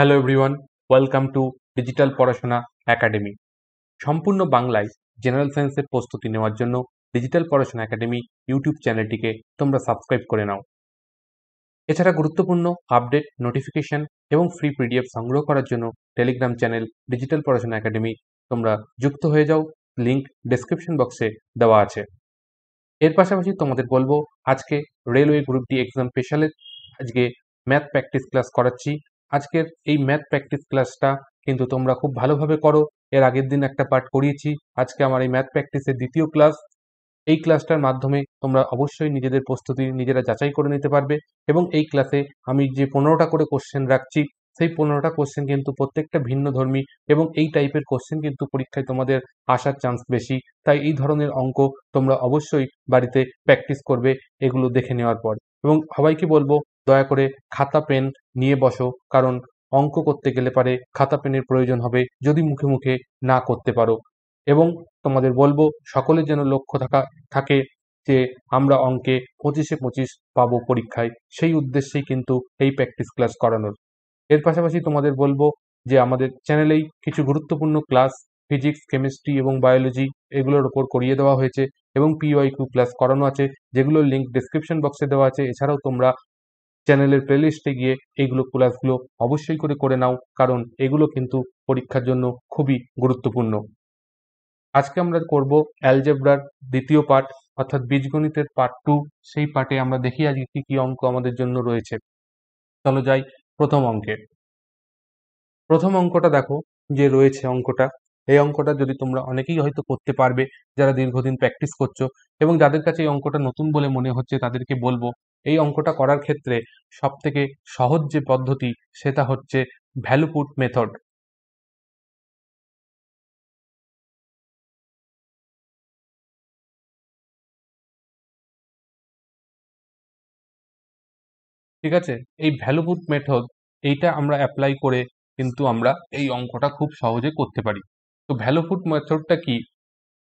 Hello everyone welcome to digital Porashona academy সম্পূর্ণ বাংলায় general সায়েন্সের প্রস্তুতি নেওয়ার জন্য ডিজিটাল পড়াশোনা একাডেমি ইউটিউব চ্যানেলটিকে তোমরা সাবস্ক্রাইব করে নাও। এছাড়া গুরুত্বপূর্ণ আপডেট নোটিফিকেশন এবং ফ্রি পিডিএফ সংগ্রহ করার জন্য Telegram channel digital Porashona academy তোমরা যুক্ত হয়ে যাও লিংক ডেসক্রিপশন বক্সে দেওয়া আছে। এর পাশাপাশি তোমাদের বলব, আজকে রেলওয়ে গ্রুপ ডি এক্সাম স্পেশালের আজকে ম্যাথ প্র্যাকটিস ক্লাস করাচ্ছি। আজকের এই ম্যাথ প্র্যাকটিস ক্লাসটা কিন্তু তোমরা খুব ভালোভাবে করো। এর আগের দিন একটা পার্ট করিয়েছি। আজকে আমার এই ম্যাথ প্র্যাকটিসের দ্বিতীয় ক্লাস এই ক্লাসটার মাধ্যমে তোমরা অবশ্যই নিজেদের প্রস্তুতি নিজেরা যাচাই করে নিতে পারবে এবং এই ক্লাসে আমি যে পনেরোটা করে কোশ্চেন রাখছি, সেই পনেরোটা কোশ্চেন কিন্তু প্রত্যেকটা ভিন্ন ধর্মী এবং এই টাইপের কোশ্চেন কিন্তু পরীক্ষায় তোমাদের আসার চান্স বেশি। তাই এই ধরনের অঙ্ক তোমরা অবশ্যই বাড়িতে প্র্যাকটিস করবে এগুলো দেখে নেওয়ার পর। এবং সবাইকে বলব দয়া করে খাতা পেন নিয়ে বসো, কারণ অঙ্ক করতে গেলে পারে খাতা পেনের প্রয়োজন হবে যদি মুখে মুখে না করতে পারো। এবং তোমাদের বলব, সকলের যেন লক্ষ্য থাকা, থাকে যে আমরা অঙ্কে পঁচিশে পঁচিশ পাবো পরীক্ষায়। সেই উদ্দেশ্যেই কিন্তু এই প্র্যাকটিস ক্লাস করানোর। এর পাশাপাশি তোমাদের বলব যে আমাদের চ্যানেলেই কিছু গুরুত্বপূর্ণ ক্লাস ফিজিক্স কেমিস্ট্রি এবং বায়োলজি এগুলোর ওপর করিয়ে দেওয়া হয়েছে এবং পিওয়াই কিউ ক্লাস করানো আছে, যেগুলোর লিঙ্ক ডিসক্রিপশন বক্সে দেওয়া আছে। এছাড়াও তোমরা চ্যানেলের প্লেলিস্টে গিয়ে এইগুলো ক্লাসগুলো অবশ্যই করে করে নাও, কারণ এগুলো কিন্তু পরীক্ষার জন্য খুবই গুরুত্বপূর্ণ। আজকে আমরা করব অ্যালজেব্রার দ্বিতীয় পার্ট অর্থাৎ বীজগণিতের পার্ট টু সেই পার্টে আমরা দেখি আজকে কি কি অঙ্ক আমাদের জন্য রয়েছে। চলো যাই প্রথম অঙ্কে। প্রথম অঙ্কটা দেখো, যে রয়েছে অঙ্কটা। এই অঙ্কটা যদি তোমরা অনেকেই হয়তো করতে পারবে, যারা দীর্ঘদিন প্র্যাকটিস করছ এবং যাদের কাছে এই অঙ্কটা নতুন বলে মনে হচ্ছে তাদেরকে বলব, এই অঙ্কটা করার ক্ষেত্রে সব থেকে সহজ যে পদ্ধতি সেটা হচ্ছে ভ্যালু পুট মেথড ঠিক আছে? এই ভ্যালু পুট মেথড এইটা আমরা অ্যাপ্লাই করে কিন্তু আমরা এই অঙ্কটা খুব সহজে করতে পারি। তো ভ্যালু পুট মেথডটা কি?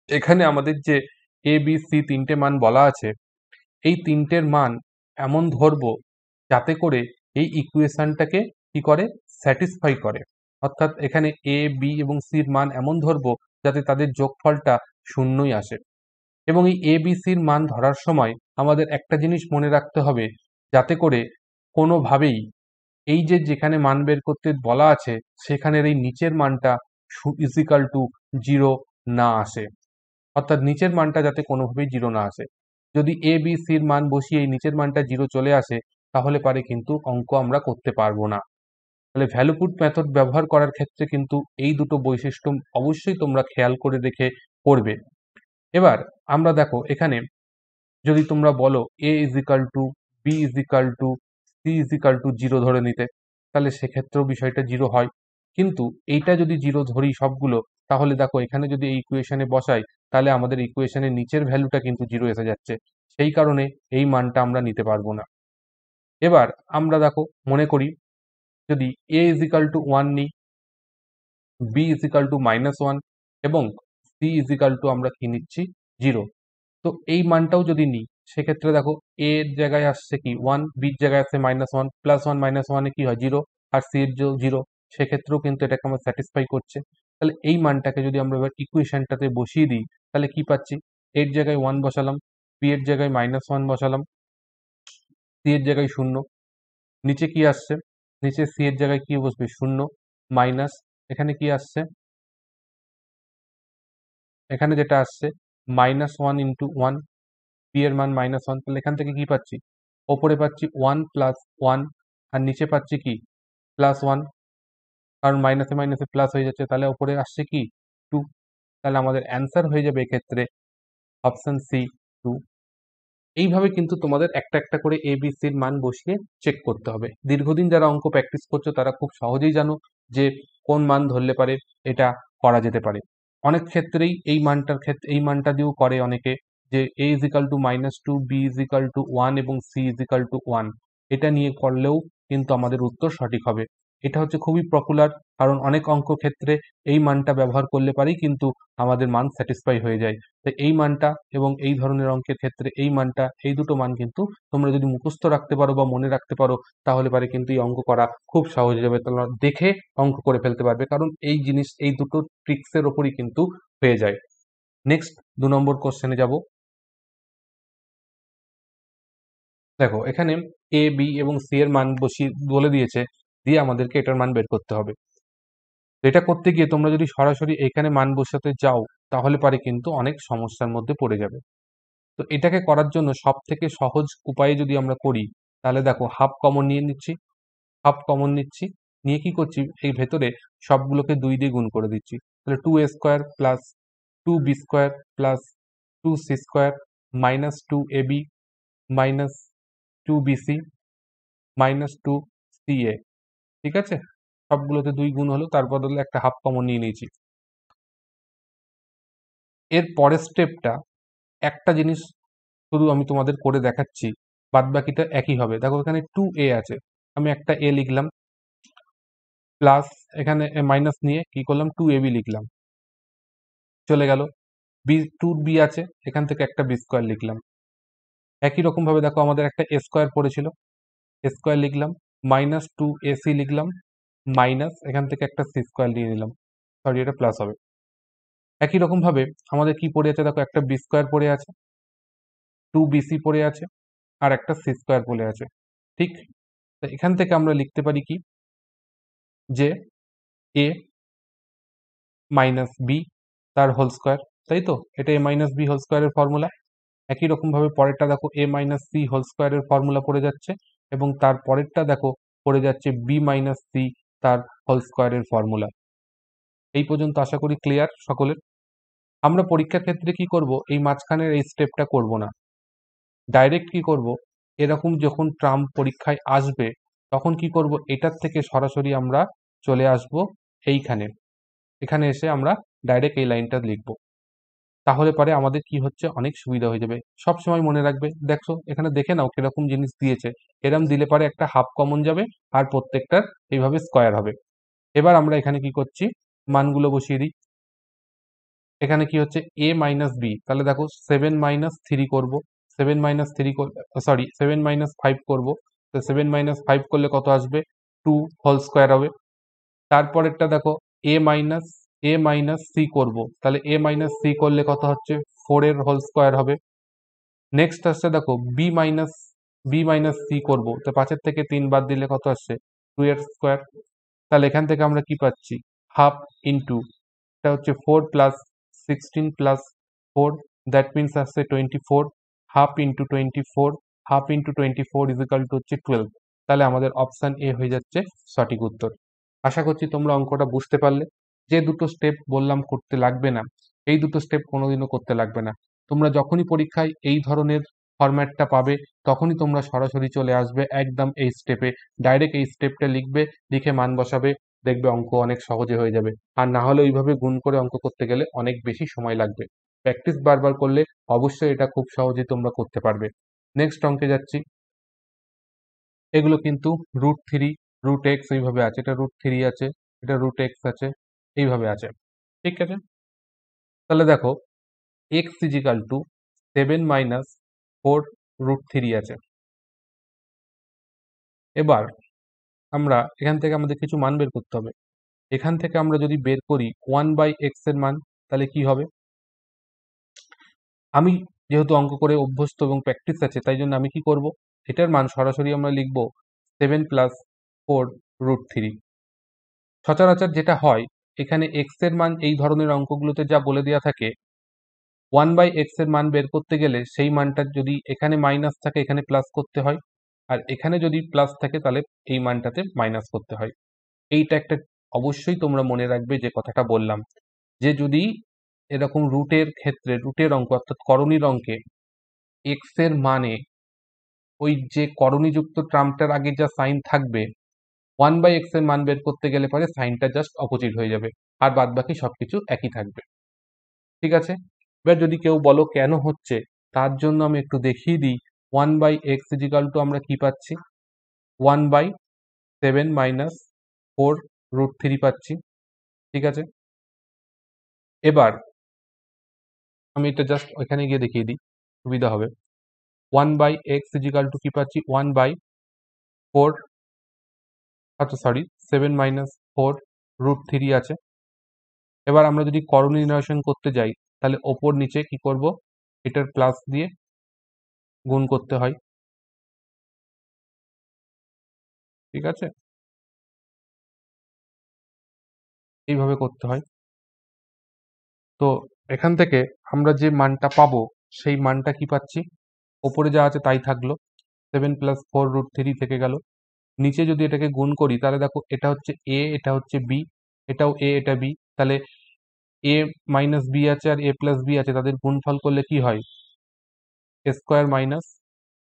এখানে আমাদের যে এ বি সি তিনটে মান বলা আছে, এই তিনটের মান এমন ধরবো যাতে করে এই ইকুয়েশনটাকে কি করে? স্যাটিসফাই করে। অর্থাৎ এখানে এ বি এবং সির মান এমন ধরবো যাতে তাদের যোগফলটা শূন্যই আসে। এবং এই এ বি সির মান ধরার সময় আমাদের একটা জিনিস মনে রাখতে হবে যাতে করে কোনোভাবেই এই যে যেখানে মান বের করতে বলা আছে সেখানের এই নিচের মানটা ইজিক্যাল টু জিরো না আসে। অর্থাৎ নিচের মানটা যাতে কোনোভাবেই জিরো না আসে। যদি এ বি সির মান বসিয়ে এই নিচের মানটা জিরো চলে আসে, তাহলে পারে কিন্তু অঙ্ক আমরা করতে পারব না। তাহলে ভ্যালুপুট মেথড ব্যবহার করার ক্ষেত্রে কিন্তু এই দুটো বৈশিষ্ট্য অবশ্যই তোমরা খেয়াল করে দেখে করবে। এবার আমরা দেখো এখানে যদি তোমরা বলো A equal to B equal to C equal to zero ধরে নিতে, তাহলে সেক্ষেত্রেও বিষয়টা জিরো হয়। কিন্তু এইটা যদি জিরো ধরি সবগুলো, তাহলে দেখো এখানে যদি এই ইকুয়েশনে বসাই, তাহলে আমাদের ইকুয়েশনের নিচের ভ্যালুটা কিন্তু জিরো এসে যাচ্ছে। সেই কারণে এই মানটা আমরা নিতে পারব না। এবার আমরা দেখো, মনে করি, যদি A is equal to one নিই B is equal to minus one এবং সি ইজ ইজিক্যাল টু আমরা কি নিচ্ছি? জিরো তো এই মানটাও যদি নিই, সেক্ষেত্রে দেখো এ এর জায়গায় আসছে কি? ওয়ান বির জায়গায় আসছে minus one plus one minus ওয়ানে কি হয়? জিরো আর সি এর জিরো সেক্ষেত্রেও কিন্তু এটাকে আমার স্যাটিসফাই করছে। তাহলে এই মানটাকে যদি আমরা এবার ইকুয়েশনটাতে বসিয়ে দিই, তাহলে কি পাচ্ছি? এর জায়গায় ওয়ান বসালাম পি এর জায়গায় মাইনাস ওয়ান বসালাম সি এর জায়গায় শূন্য। নিচে কি আসছে? নিচে সি এর জায়গায় কি বসবে? শূন্য মাইনাস এখানে কি আসছে? এখানে যেটা আসছে minus one into one P এর মান মাইনাস ওয়ান তাহলে এখান থেকে কি পাচ্ছি? ওপরে পাচ্ছি ওয়ান প্লাস ওয়ান আর নিচে পাচ্ছি কি? প্লাস ওয়ান কারণ মাইনাসে মাইনাসে প্লাস হয়ে যাচ্ছে, তাহলে ওপরে আসছে কি? টু তাহলে আমাদের অ্যান্সার হয়ে যাবে এক্ষেত্রে অপশান সি টু এইভাবে কিন্তু তোমাদের একটা একটা করে এ বি সির মান বসিয়ে চেক করতে হবে। দীর্ঘদিন যারা অঙ্ক প্র্যাকটিস করছ, তারা খুব সহজেই জানো যে কোন মান ধরলে পারে, এটা করা যেতে পারে। অনেক ক্ষেত্রেই এই মানটার ক্ষেত্রে এই মানটা দিয়েও করে অনেকে যে A equal to minus two B equal to one এবং সি ইজিক্যাল টু ওয়ান এটা নিয়ে করলেও কিন্তু আমাদের উত্তর সঠিক হবে। এটা হচ্ছে খুবই পপুলার কারণ অনেক অঙ্ক ক্ষেত্রে এই মানটা ব্যবহার করলে পারেই কিন্তু আমাদের মান স্যাটিসফাই হয়ে যায়। তো এই মানটা এবং এই ধরনের অঙ্কের ক্ষেত্রে এই মানটা, এই দুটো মান কিন্তু তোমরা যদি মুখস্থ রাখতে পারো বা মনে রাখতে পারো, তাহলে পারে কিন্তু এই অঙ্ক করা খুব সহজ যাবে তোমরা দেখে অঙ্ক করে ফেলতে পারবে, কারণ এই জিনিস, এই দুটো ট্রিক্সের ওপরই কিন্তু হয়ে যায়। নেক্সট দু নম্বর কোশ্চেনে যাব। দেখো, এখানে এ বি এবং সি এর মান বসিয়ে, বলে দিয়েছে। দিয়ে আমাদেরকে এটার মান বের করতে হবে। এটা করতে গিয়ে তোমরা যদি সরাসরি এখানে মান বসাতে যাও, তাহলে পারে কিন্তু অনেক সমস্যার মধ্যে পড়ে যাবে। তো এটাকে করার জন্য সব থেকে সহজ উপায়ে যদি আমরা করি, তাহলে দেখো হাফ কমন নিয়ে নিচ্ছি। হাফ কমন নিচ্ছি। নিয়ে কি করছি? এই ভেতরে সবগুলোকে দুই দিয়ে গুণ করে দিচ্ছি। তাহলে two A square plus two B square plus two C square minus two A B minus two BC minus two C A ঠিক আছে? সবগুলোতে দুই গুণ হলো তার বদলে একটা হাফ কমন নিয়ে নিয়েছি। এর পরের স্টেপটা একটা জিনিস শুধু আমি তোমাদের করে দেখাচ্ছি, বাদ বাকিটা একই হবে। দেখো এখানে টু এ আছে। আমি একটা এ লিখলাম প্লাস এখানে মাইনাস নিয়ে কি করলাম? টু এ বি লিখলাম। চলে গেল। বি টু বি আছে, এখান থেকে একটা বি স্কোয়ার লিখলাম। একই রকমভাবে দেখো আমাদের একটা এ স্কোয়ার পড়েছিল। এ স্কোয়ার লিখলাম মাইনাস টু এসি লিখলাম মাইনাস এখান থেকে একটা সি স্কোয়ার নিয়ে নিলাম সরি এটা প্লাস হবে। একই রকম ভাবে আমাদের কি পড়ে আছে? দেখো, একটা বি স্কোয়ার পড়ে আছে টু বিসি পড়ে আছে, আর একটা সি স্কোয়ার পড়ে আছে। ঠিক? তো এখান থেকে আমরা লিখতে পারি কি? যে এ মাইনাস বি তার হোল স্কোয়ার তাই তো? এটা এ মাইনাস বি হোল স্কোয়ারের ফর্মুলা একই রকম ভাবে পরেরটা দেখো এ মাইনাস সি হোল স্কোয়ারের ফর্মুলা পড়ে যাচ্ছে। এবং তার পরেরটা দেখো, পড়ে যাচ্ছে বি মাইনাস সি তার হোল স্কোয়ারের ফর্মুলা এই পর্যন্ত আশা করি ক্লিয়ার সকলের? আমরা পরীক্ষার ক্ষেত্রে কি করব? এই মাঝখানের এই স্টেপটা করব না। ডাইরেক্ট কি করব? এরকম যখন ট্রাম পরীক্ষায় আসবে, তখন কি করব? এটার থেকে সরাসরি আমরা চলে আসব এইখানে। এখানে এসে আমরা ডাইরেক্ট এই লাইনটা লিখব। তাহলে পরে আমাদের কি হচ্ছে? অনেক সুবিধা হয়ে যাবে। সব সময় মনে রাখবে দেখছ এখানে দেখে নাও কীরকম জিনিস দিয়েছে। এরম দিলে পরে একটা হাফ কমন যাবে আর প্রত্যেকটার এইভাবে স্কোয়ার হবে। এবার আমরা এখানে কি করছি? মানগুলো বসিয়ে দিই। এখানে কি হচ্ছে? এ মাইনাস বি তাহলে দেখো সেভেন মাইনাস থ্রি করব। Seven minus three sorry seven minus five করব। তো সেভেন মাইনাস ফাইভ করলে কত আসবে? টু হোল স্কোয়ার হবে। তারপরেরটা দেখো A minus A minus C করব। তাহলে এ মাইনাস সি করলে কত হচ্ছে? ফোর এর হোল স্কোয়ার হবে। নেক্সট আসছে দেখো B minus B minus C করব। তো পাঁচের থেকে তিন বাদ দিলে কত আসছে? টু এর স্কোয়ার তাহলে এখান থেকে আমরা কি পাচ্ছি? হাফ ইন্টু এটা হচ্ছে four plus sixteen plus four that means আসছে twenty four half into twenty four half into twenty four equal to হচ্ছে টুয়েলভ তাহলে আমাদের অপশান এ হয়ে যাচ্ছে সঠিক উত্তর। আশা করছি তোমরা অঙ্কটা বুঝতে পারলে। যে দুটো স্টেপ বললাম করতে লাগবে না, এই দুটো স্টেপ কোনোদিনও করতে লাগবে না। তোমরা যখনই পরীক্ষায় এই ধরনের ফরম্যাটটা পাবে, তখনই তোমরা সরাসরি চলে আসবে একদম এই স্টেপে ডাইরেক্ট এই স্টেপটা লিখবে, লিখে মান বসাবে, দেখবে অঙ্ক অনেক সহজে হয়ে যাবে। আর না হলে ওইভাবে গুণ করে অঙ্ক করতে গেলে অনেক বেশি সময় লাগবে। প্র্যাকটিস বারবার করলে অবশ্যই এটা খুব সহজে তোমরা করতে পারবে। নেক্সট অঙ্কে যাচ্ছি। এগুলো কিন্তু রুট থ্রি রুট এক্স এইভাবে আছে। এটা রুট থ্রি আছে, এটা রুট এক্স আছে। এইভাবে আছে। ঠিক আছে? তাহলে দেখো X equal to seven minus four root three আছে। এবার আমরা এখান থেকে আমাদের কিছু মান বের করতে হবে। এখান থেকে আমরা যদি বের করি ওয়ান বাই এক্সের মান, তাহলে কি হবে? আমি যেহেতু অঙ্ক করে অভ্যস্ত এবং প্র্যাকটিস আছে, তাই জন্য আমি কি করব? এটার মান সরাসরি আমরা লিখব seven plus four root three সচরাচর যেটা হয় এখানে এক্সের মান এই ধরনের অঙ্কগুলোতে যা বলে দেওয়া থাকে ওয়ান বাই এক্সের মান বের করতে গেলে সেই মানটা যদি এখানে মাইনাস থাকে, এখানে প্লাস করতে হয়। আর এখানে যদি প্লাস থাকে, তাহলে এই মানটাতে মাইনাস করতে হয়। এইটা একটা অবশ্যই তোমরা মনে রাখবে যে কথাটা বললাম। যে যদি এরকম রুটের ক্ষেত্রে রুটের অঙ্ক অর্থাৎ করণীর অঙ্কে এক্সের মানে ওই যে করণীযুক্ত ট্রামটার আগে যা সাইন থাকবে ওয়ান বাই এক্সের মান বের করতে গেলে পরে সাইনটা জাস্ট অপোজিট হয়ে যাবে। আর বাদ বাকি সবকিছু একই থাকবে। ঠিক আছে? এবার যদি কেউ বলো কেন হচ্ছে, তার জন্য আমি একটু দেখিয়ে দিই। One by X equal to আমরা কি পাচ্ছি? One by seven minus four root three পাচ্ছি। ঠিক আছে? এবার আমি এটা জাস্ট ওইখানে গিয়ে দেখিয়ে দিই। সুবিধা হবে। One by X equal to কি পাচ্ছি? ওয়ান বাই ফোর আচ্ছা sorry seven minus four root three আছে। এবার আমরা যদি করণী নির্ণয়ন করতে যাই, তাহলে ওপর নিচে কি করব? এটার প্লাস দিয়ে গুণ করতে হয়। ঠিক আছে? এইভাবে করতে হয়। তো এখান থেকে আমরা যে মানটা পাবো, সেই মানটা কি পাচ্ছি? ওপরে যা আছে তাই থাকল। Seven plus four root three থেকে গেল। নিচে যদি এটাকে গুণ করি, তাহলে দেখো এটা হচ্ছে এ এটা হচ্ছে বি এটাও এ এটা বি তাহলে এ মাইনাস বি আছে আর এ প্লাস বি আছে, তাদের গুণফল করলে কি হয়? A square minus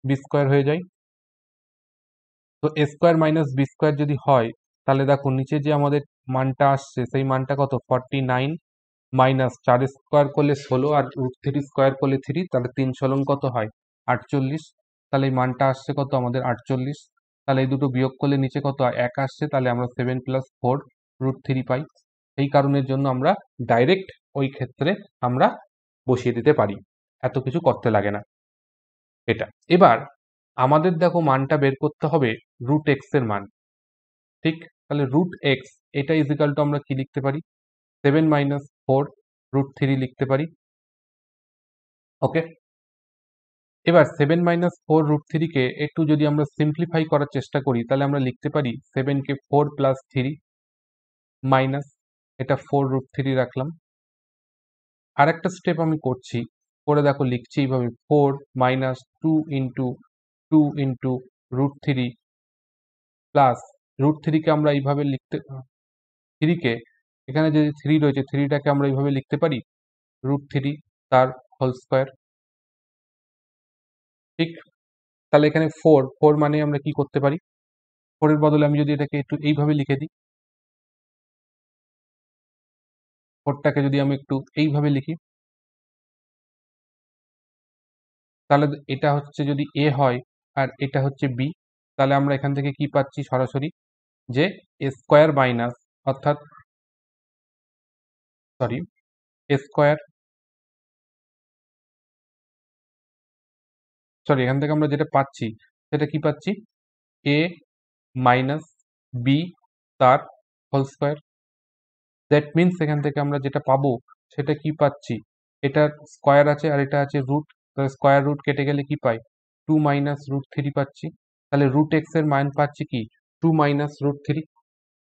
B square হয়ে যায়। তো A square minus B square যদি হয়, তাহলে দেখো নিচে যে আমাদের মানটা আসছে, সেই মানটা কত? ফর্টি নাইন মাইনাস চার স্কোয়ার করলে ষোলো আর থ্রি স্কোয়ার করলে থ্রি তাহলে তিন ষোলন কত হয়? আটচল্লিশ। তাহলে এই মানটা আসছে কত? আমাদের আটচল্লিশ। তাহলে এই দুটো বিয়োগ করলে নিচে কত? এক আসছে, তাহলে আমরা seven plus four root three পাই। এই কারণের জন্য আমরা ডাইরেক্ট ওই ক্ষেত্রে আমরা বসিয়ে দিতে পারি। এত কিছু করতে লাগে না। এটা। এবার আমাদের দেখো মানটা বের করতে হবে রুট এক্সের মান। ঠিক? তাহলে রুট এক্স এটা ইজিক্যাল টু আমরা কি লিখতে পারি? Seven minus four root three লিখতে পারি। ওকে এবার সেভেন মাইনাস ফোর রুট থ্রিকে একটু যদি আমরা সিম্পলিফাই করার চেষ্টা করি, তাহলে আমরা লিখতে পারি সেভেনকে ফোর প্লাস থ্রি মাইনাস এটা ফোর রুট থ্রি রাখলাম। আর একটা স্টেপ আমি করছি করে দেখো লিখছি এইভাবে four minus two into two into root three plus root থ্রিকে আমরা এইভাবে লিখতে থ্রিকে এখানে যে থ্রি রয়েছে থ্রিটাকে আমরা এইভাবে লিখতে পারি রুট থ্রি তার হোল স্কোয়ার ঠিক? তাহলে এখানে ফোর ফোর মানে আমরা কি করতে পারি? ফোরের বদলে আমি যদি এটাকে একটু এইভাবে লিখে দিই। ফোরটাকে যদি আমি একটু এইভাবে লিখি। তাহলে এটা হচ্ছে যদি এ হয় আর এটা হচ্ছে বি তাহলে আমরা এখান থেকে কি পাচ্ছি সরাসরি? যে এ স্কোয়ার মাইনাস অর্থাৎ সরি এ স্কোয়ার সরি এখান থেকে আমরা যেটা পাচ্ছি, সেটা কি পাচ্ছি? এ মাইনাস বি তার হোল স্কোয়ার দ্যাট মিনস এখান থেকে আমরা যেটা পাবো, সেটা কি পাচ্ছি? এটা স্কোয়ার আছে আর এটা আছে রুট তাহলে স্কোয়ার রুট কেটে গেলে কি পাই? টু মাইনাস রুট থ্রি পাচ্ছি। তাহলে রুট এক্সের মান পাচ্ছি কি? টু মাইনাস রুট থ্রি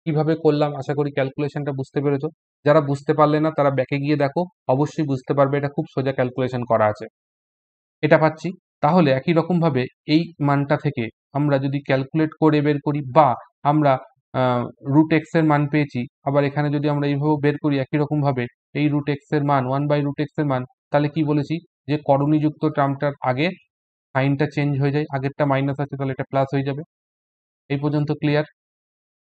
কীভাবে করলাম? আশা করি ক্যালকুলেশনটা বুঝতে পেরেছ। যারা বুঝতে পারলে না, তারা ব্যাকে গিয়ে দেখো। অবশ্যই বুঝতে পারবে, এটা খুব সোজা ক্যালকুলেশন করা আছে। এটা পাচ্ছি। তাহলে একই রকমভাবে এই মানটা থেকে আমরা যদি ক্যালকুলেট করে বের করি বা আমরা রুট এক্সের মান পেয়েছি, আবার এখানে যদি আমরা এইভাবে বের করি একই রকমভাবে এই রুট এক্সের মান ওয়ান বাই রুট এক্সের মান, তাহলে কি বলেছি? যে করণীযুক্ত টার্মটার আগে সাইনটা চেঞ্জ হয়ে যায়, আগেরটা মাইনাস আছে, তাহলে এটা প্লাস হয়ে যাবে। এই পর্যন্ত ক্লিয়ার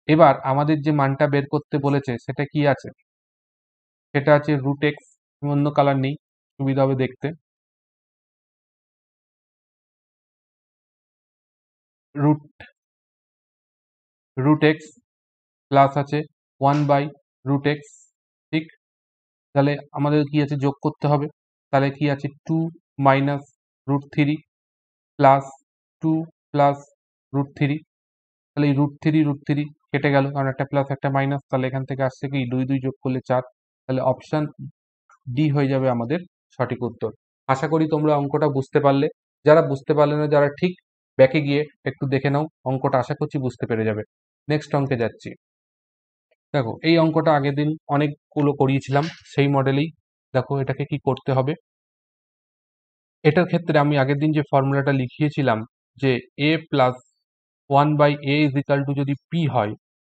এবার আমাদের যে মানটা বের করতে বলেছে, সেটা কি আছে? সেটা আছে রুট এক্স অন্য কালার নেই, সুবিধা হবে দেখতে। রুট রুট এক্স প্লাস আছে ওয়ান বাই রুট এক্স ঠিক? তাহলে আমাদের কি আছে? যোগ করতে হবে। তাহলে কি আছে? Two minus root three plus two plus root three তাহলে এই রুট থ্রি রুট থ্রি কেটে গেল। কারণ একটা প্লাস একটা মাইনাস তাহলে এখান থেকে আসছে কি? দুই দুই যোগ করলে চার। তাহলে অপশান ডি হয়ে যাবে আমাদের সঠিক উত্তর। আশা করি তোমরা অঙ্কটা বুঝতে পারলে। যারা বুঝতে পারলে না, যারা ঠিক ব্যাকে গিয়ে একটু দেখে নাও, অঙ্কটা আশা করছি বুঝতে পেরে যাবে। নেক্সট অঙ্কে যাচ্ছি। দেখো, এই অঙ্কটা আগের দিন অনেকগুলো করিয়েছিলাম, সেই মডেলেই দেখো, এটাকে কি করতে হবে? এটার ক্ষেত্রে আমি আগের দিন যে ফর্মুলাটা লিখিয়েছিলাম, যে A plus one by A is equal to যদি পি হয়,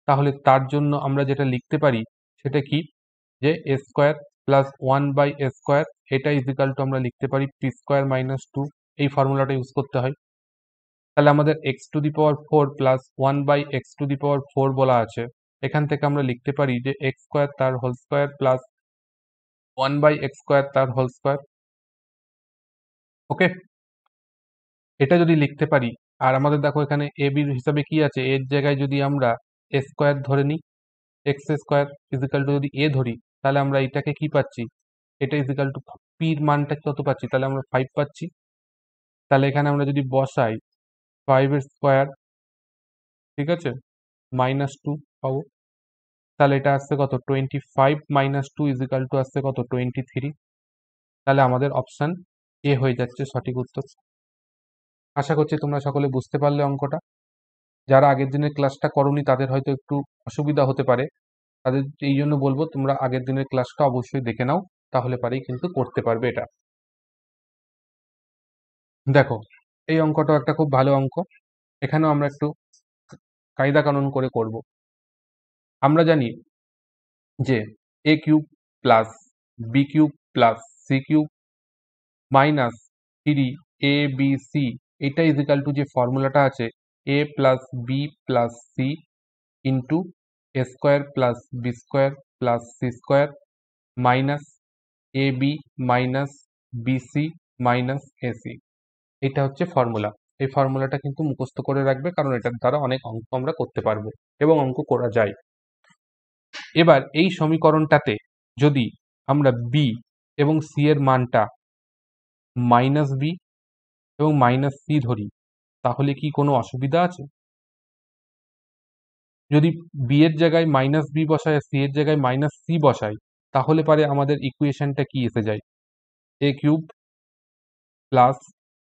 তাহলে তার জন্য আমরা যেটা লিখতে পারি, সেটা কি? যে A square plus one by A square এটা ইজ ইকাল টু আমরা লিখতে পারি পি স্কোয়ার মাইনাস টু এই ফর্মুলাটা ইউজ করতে হয়। তাহলে আমাদের X to the power four plus one by X to the power four বলা আছে। এখান থেকে আমরা লিখতে পারি যে এক্স স্কোয়ার তার whole square plus one by X square তার হোল স্কোয়ার ওকে এটা যদি লিখতে পারি, আর আমাদের দেখো এখানে এ বির হিসাবে কি আছে? এর জায়গায় যদি আমরা এ স্কোয়ার ধরে নিই এক্স স্কোয়ার ইজিক্যাল টু যদি এ ধরি, তাহলে আমরা এটাকে কি পাচ্ছি? এটা ইজিক্যাল টু পির মানটা কত পাচ্ছি? তাহলে আমরা ফাইভ পাচ্ছি। তাহলে এখানে আমরা যদি বসাই ফাইভের স্কোয়ার ঠিক আছে? মাইনাস টু পাবো। তাহলে এটা আসছে কত? Twenty five minus two equal to আসছে কত? টোয়েন্টি থ্রি তাহলে আমাদের অপশান এ হয়ে যাচ্ছে সঠিক উত্তর। আশা করছি তোমরা সকলে বুঝতে পারলে অঙ্কটা। যারা আগের দিনের ক্লাসটা করনি, তাদের হয়তো একটু অসুবিধা হতে পারে। তাদের এই জন্য বলব, তোমরা আগের দিনের ক্লাসটা অবশ্যই দেখে নাও, তাহলে পারেই কিন্তু করতে পারবে এটা। দেখো এই অঙ্কটাও একটা খুব ভালো অঙ্ক। এখানেও আমরা একটু কায়দা কানুন করে করব। আমরা জানি যে A cube plus B cube plus C cube minus three A B C এটা ইজিক্যাল টু যে ফর্মুলাটা আছে A plus B plus C into A square plus B square plus C square minus A B minus BC minus AC এটা হচ্ছে formula এই ফর্মুলাটা কিন্তু মুখস্থ করে রাখবে কারণ এটার দ্বারা অনেক অঙ্ক আমরা করতে পারব এবং অঙ্ক করা যায়। এবার এই সমীকরণটাতে যদি আমরা বি এবং সি এর মানটা মাইনাস বি এবং মাইনাস সি ধরি, তাহলে কি কোনো অসুবিধা আছে? যদি বি এর জায়গায় মাইনাস বি বসায় সি এর জায়গায় মাইনাস সি বসাই তাহলে পারে আমাদের ইকুয়েশনটা কি এসে যায়? A cube plus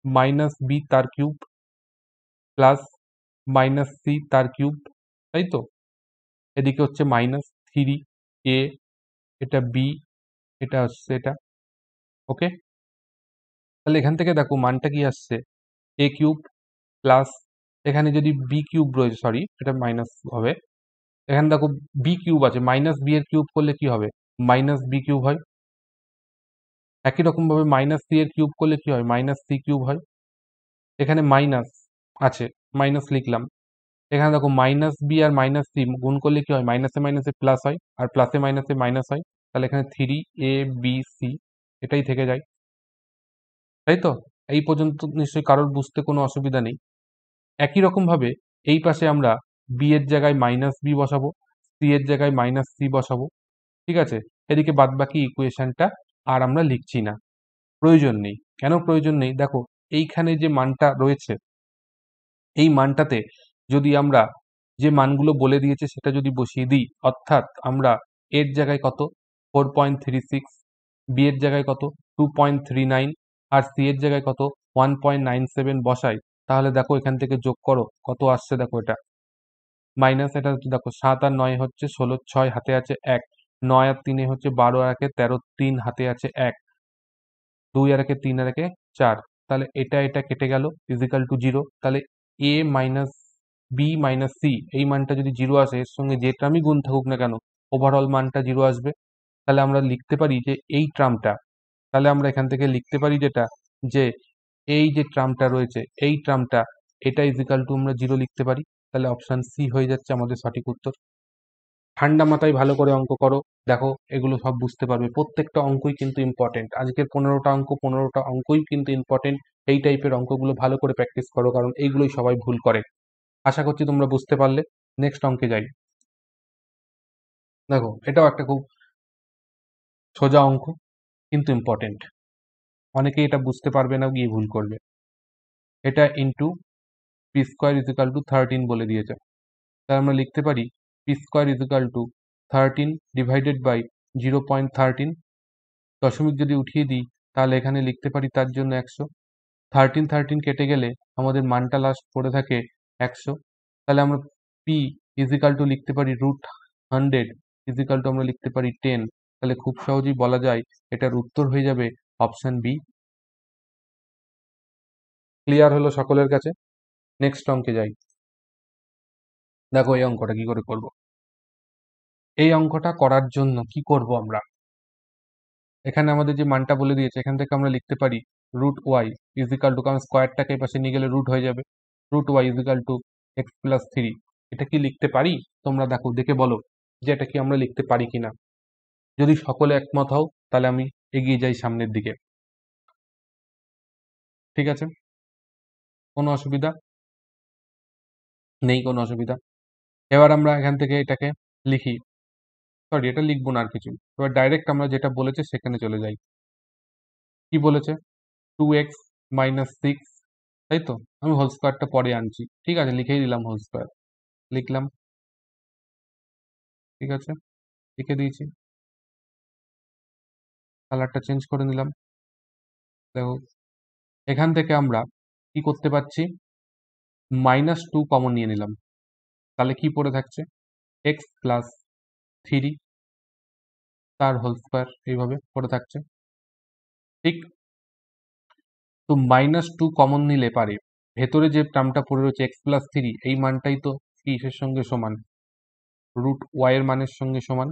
minus B তার কিউব প্লাস মাইনাস সি তার কিউব তাই তো? এদিকে হচ্ছে মাইনাস থ্রি এ এটা বি এটা হচ্ছে এটা ওকে তাহলে এখান থেকে দেখো মানটা কি আসছে? এ কিউব প্লাস এখানে যদি বি কিউব রয়েছে সরি এটা মাইনাস হবে। এখানে দেখো বি কিউব আছে মাইনাস বি এর কিউব করলে কি হবে? মাইনাস বি কিউব হয়। একই রকম ভাবে মাইনাস সি এর কিউব করলে কি হয়? মাইনাস সি কিউব হয়। এখানে মাইনাস আছে মাইনাস লিখলাম। এখানে দেখো মাইনাস বি আর মাইনাস সি গুণ করলে কি হয়? মাইনাসে মাইনাসে প্লাস হয় আর প্লাসে মাইনাসে মাইনাস হয়। তাহলে এখানে থ্রি এ বি সি এটাই থেকে যায়। তাই তো? এই পর্যন্ত নিশ্চয়ই কারোর বুঝতে কোনো অসুবিধা নেই। একই রকমভাবে এই পাশে আমরা বি এর জায়গায় মাইনাস বি বসাবো সি এর জায়গায় মাইনাস সি বসাবো। ঠিক আছে? এদিকে বাদবাকি ইকুয়েশনটা আর আমরা লিখছি না। প্রয়োজন নেই। কেন প্রয়োজন নেই? দেখো, এইখানে যে মানটা রয়েছে, এই মানটাতে যদি আমরা যে মানগুলো বলে দিয়েছে সেটা যদি বসিয়ে দিই, অর্থাৎ আমরা এর জায়গায় কত? Four point three six B এর জায়গায় কত? টু পয়েন্ট থ্রি নাইন আর সি এর জায়গায় কত? ওয়ান পয়েন্ট নাইন সেভেন বসাই। তাহলে দেখো, এখান থেকে যোগ করো, কত আসছে দেখো এটা? মাইনাস এটা দেখো, সাত আর নয় হচ্ছে, ষোলো, ছয় হাতে আছে এক। নয় আর তিনে হচ্ছে বারো আর একে তেরো, তিন হাতে আছে এক। দুই আর একে তিন আর একে চার। তাহলে এটা এটা কেটে গেল ইজিক্যাল টু জিরো তাহলে A minus B minus C এই মানটা যদি জিরো আসে, এর সঙ্গে যে টার্মই গুণ থাকুক না কেন ওভারঅল মানটা জিরো আসবে। তাহলে আমরা লিখতে পারি যে এই ট্রামটা তাহলে আমরা এখান থেকে লিখতে পারি যেটা, যে এই যে ট্রামটা রয়েছে, এই ট্রামটা এটা ইজিক্যাল টু আমরা জিরো লিখতে পারি। তাহলে অপশান সি হয়ে যাচ্ছে আমাদের সঠিক উত্তর। ঠান্ডা মাথায় ভালো করে অঙ্ক করো। দেখো, এগুলো সব বুঝতে পারবে। প্রত্যেকটা অঙ্কই কিন্তু ইম্পর্টেন্ট আজকের পনেরোটা অঙ্ক, পনেরোটা অঙ্কই কিন্তু ইম্পর্টেন্ট এই টাইপের অঙ্কগুলো ভালো করে প্র্যাকটিস করো, কারণ এইগুলোই সবাই ভুল করে। আশা করছি তোমরা বুঝতে পারলে। নেক্সট অঙ্কে যাই। দেখো, এটাও একটা খুব সোজা অঙ্ক, কিন্তু ইম্পর্টেন্ট অনেকেই এটা বুঝতে পারবে না, গিয়ে ভুল করবে। এটা into P square equal to thirteen বলে দিয়েছে। তাই আমরা লিখতে পারি P square equal to thirteen divided by zero point thirteen দশমিক যদি উঠিয়ে দিই, তাহলে এখানে লিখতে পারি তার জন্য একশো। থার্টিন থার্টিন কেটে গেলে আমাদের মানটা লাস্ট পড়ে থাকে একশো। তাহলে আমরা পি ইজিক্যাল টু লিখতে পারি রুট হান্ড্রেড ইজিক্যাল টু আমরা লিখতে পারি টেন তাহলে খুব সহজেই বলা যায় এটার উত্তর হয়ে যাবে অপশান বি ক্লিয়ার হলো সকলের কাছে? নেক্সট অঙ্কে যাই। দেখো এই অঙ্কটা কি করে করব? এই অঙ্কটা করার জন্য কি করব আমরা? এখানে আমাদের যে মানটা বলে দিয়েছে, এখান থেকে আমরা লিখতে পারি রুট ওয়াই ইজিক্যাল টু কারণ স্কোয়ারটাকে এই পাশে নিয়ে গেলে রুট হয়ে যাবে। Root Y equal to X plus three এটা কি লিখতে পারি? তোমরা দেখো, দেখে বলো যে এটা কি আমরা লিখতে পারি কিনা। যদি সকলে একমত হও, তাহলে আমি এগিয়ে যাই সামনের দিকে। ঠিক আছে? কোনো অসুবিধা? নেই কোনো অসুবিধা। এবার আমরা এখান থেকে এটাকে লিখি। সরি এটা লিখব না আর কিছু। এবার ডাইরেক্ট আমরা যেটা বলেছে সেখানে চলে যাই। কি বলেছে? টু এক্স মাইনাস সিক্স তাই তো? আমি হোল স্কোয়ারটা পরে আনছি। ঠিক আছে, লিখেই দিলাম হোল স্কোয়ার লিখলাম। ঠিক আছে, লিখে দিয়েছি। কালারটা চেঞ্জ করে নিলাম। দেখো, এখান থেকে আমরা কি করতে পারছি? মাইনাস টু কমন নিয়ে নিলাম। তাহলে কি পড়ে থাকছে? এক্স প্লাস থ্রি তার হোল স্কোয়ার এইভাবে পড়ে থাকছে। ঠিক? তো মাইনাস টু কমন নিলে পারে। ভেতরে যে টার্মটা পড়ে রয়েছে এক্স প্লাস থ্রি এই মানটাই তো কিসের সঙ্গে সমান। রুট ওয়াই এর মানের সঙ্গে সমান।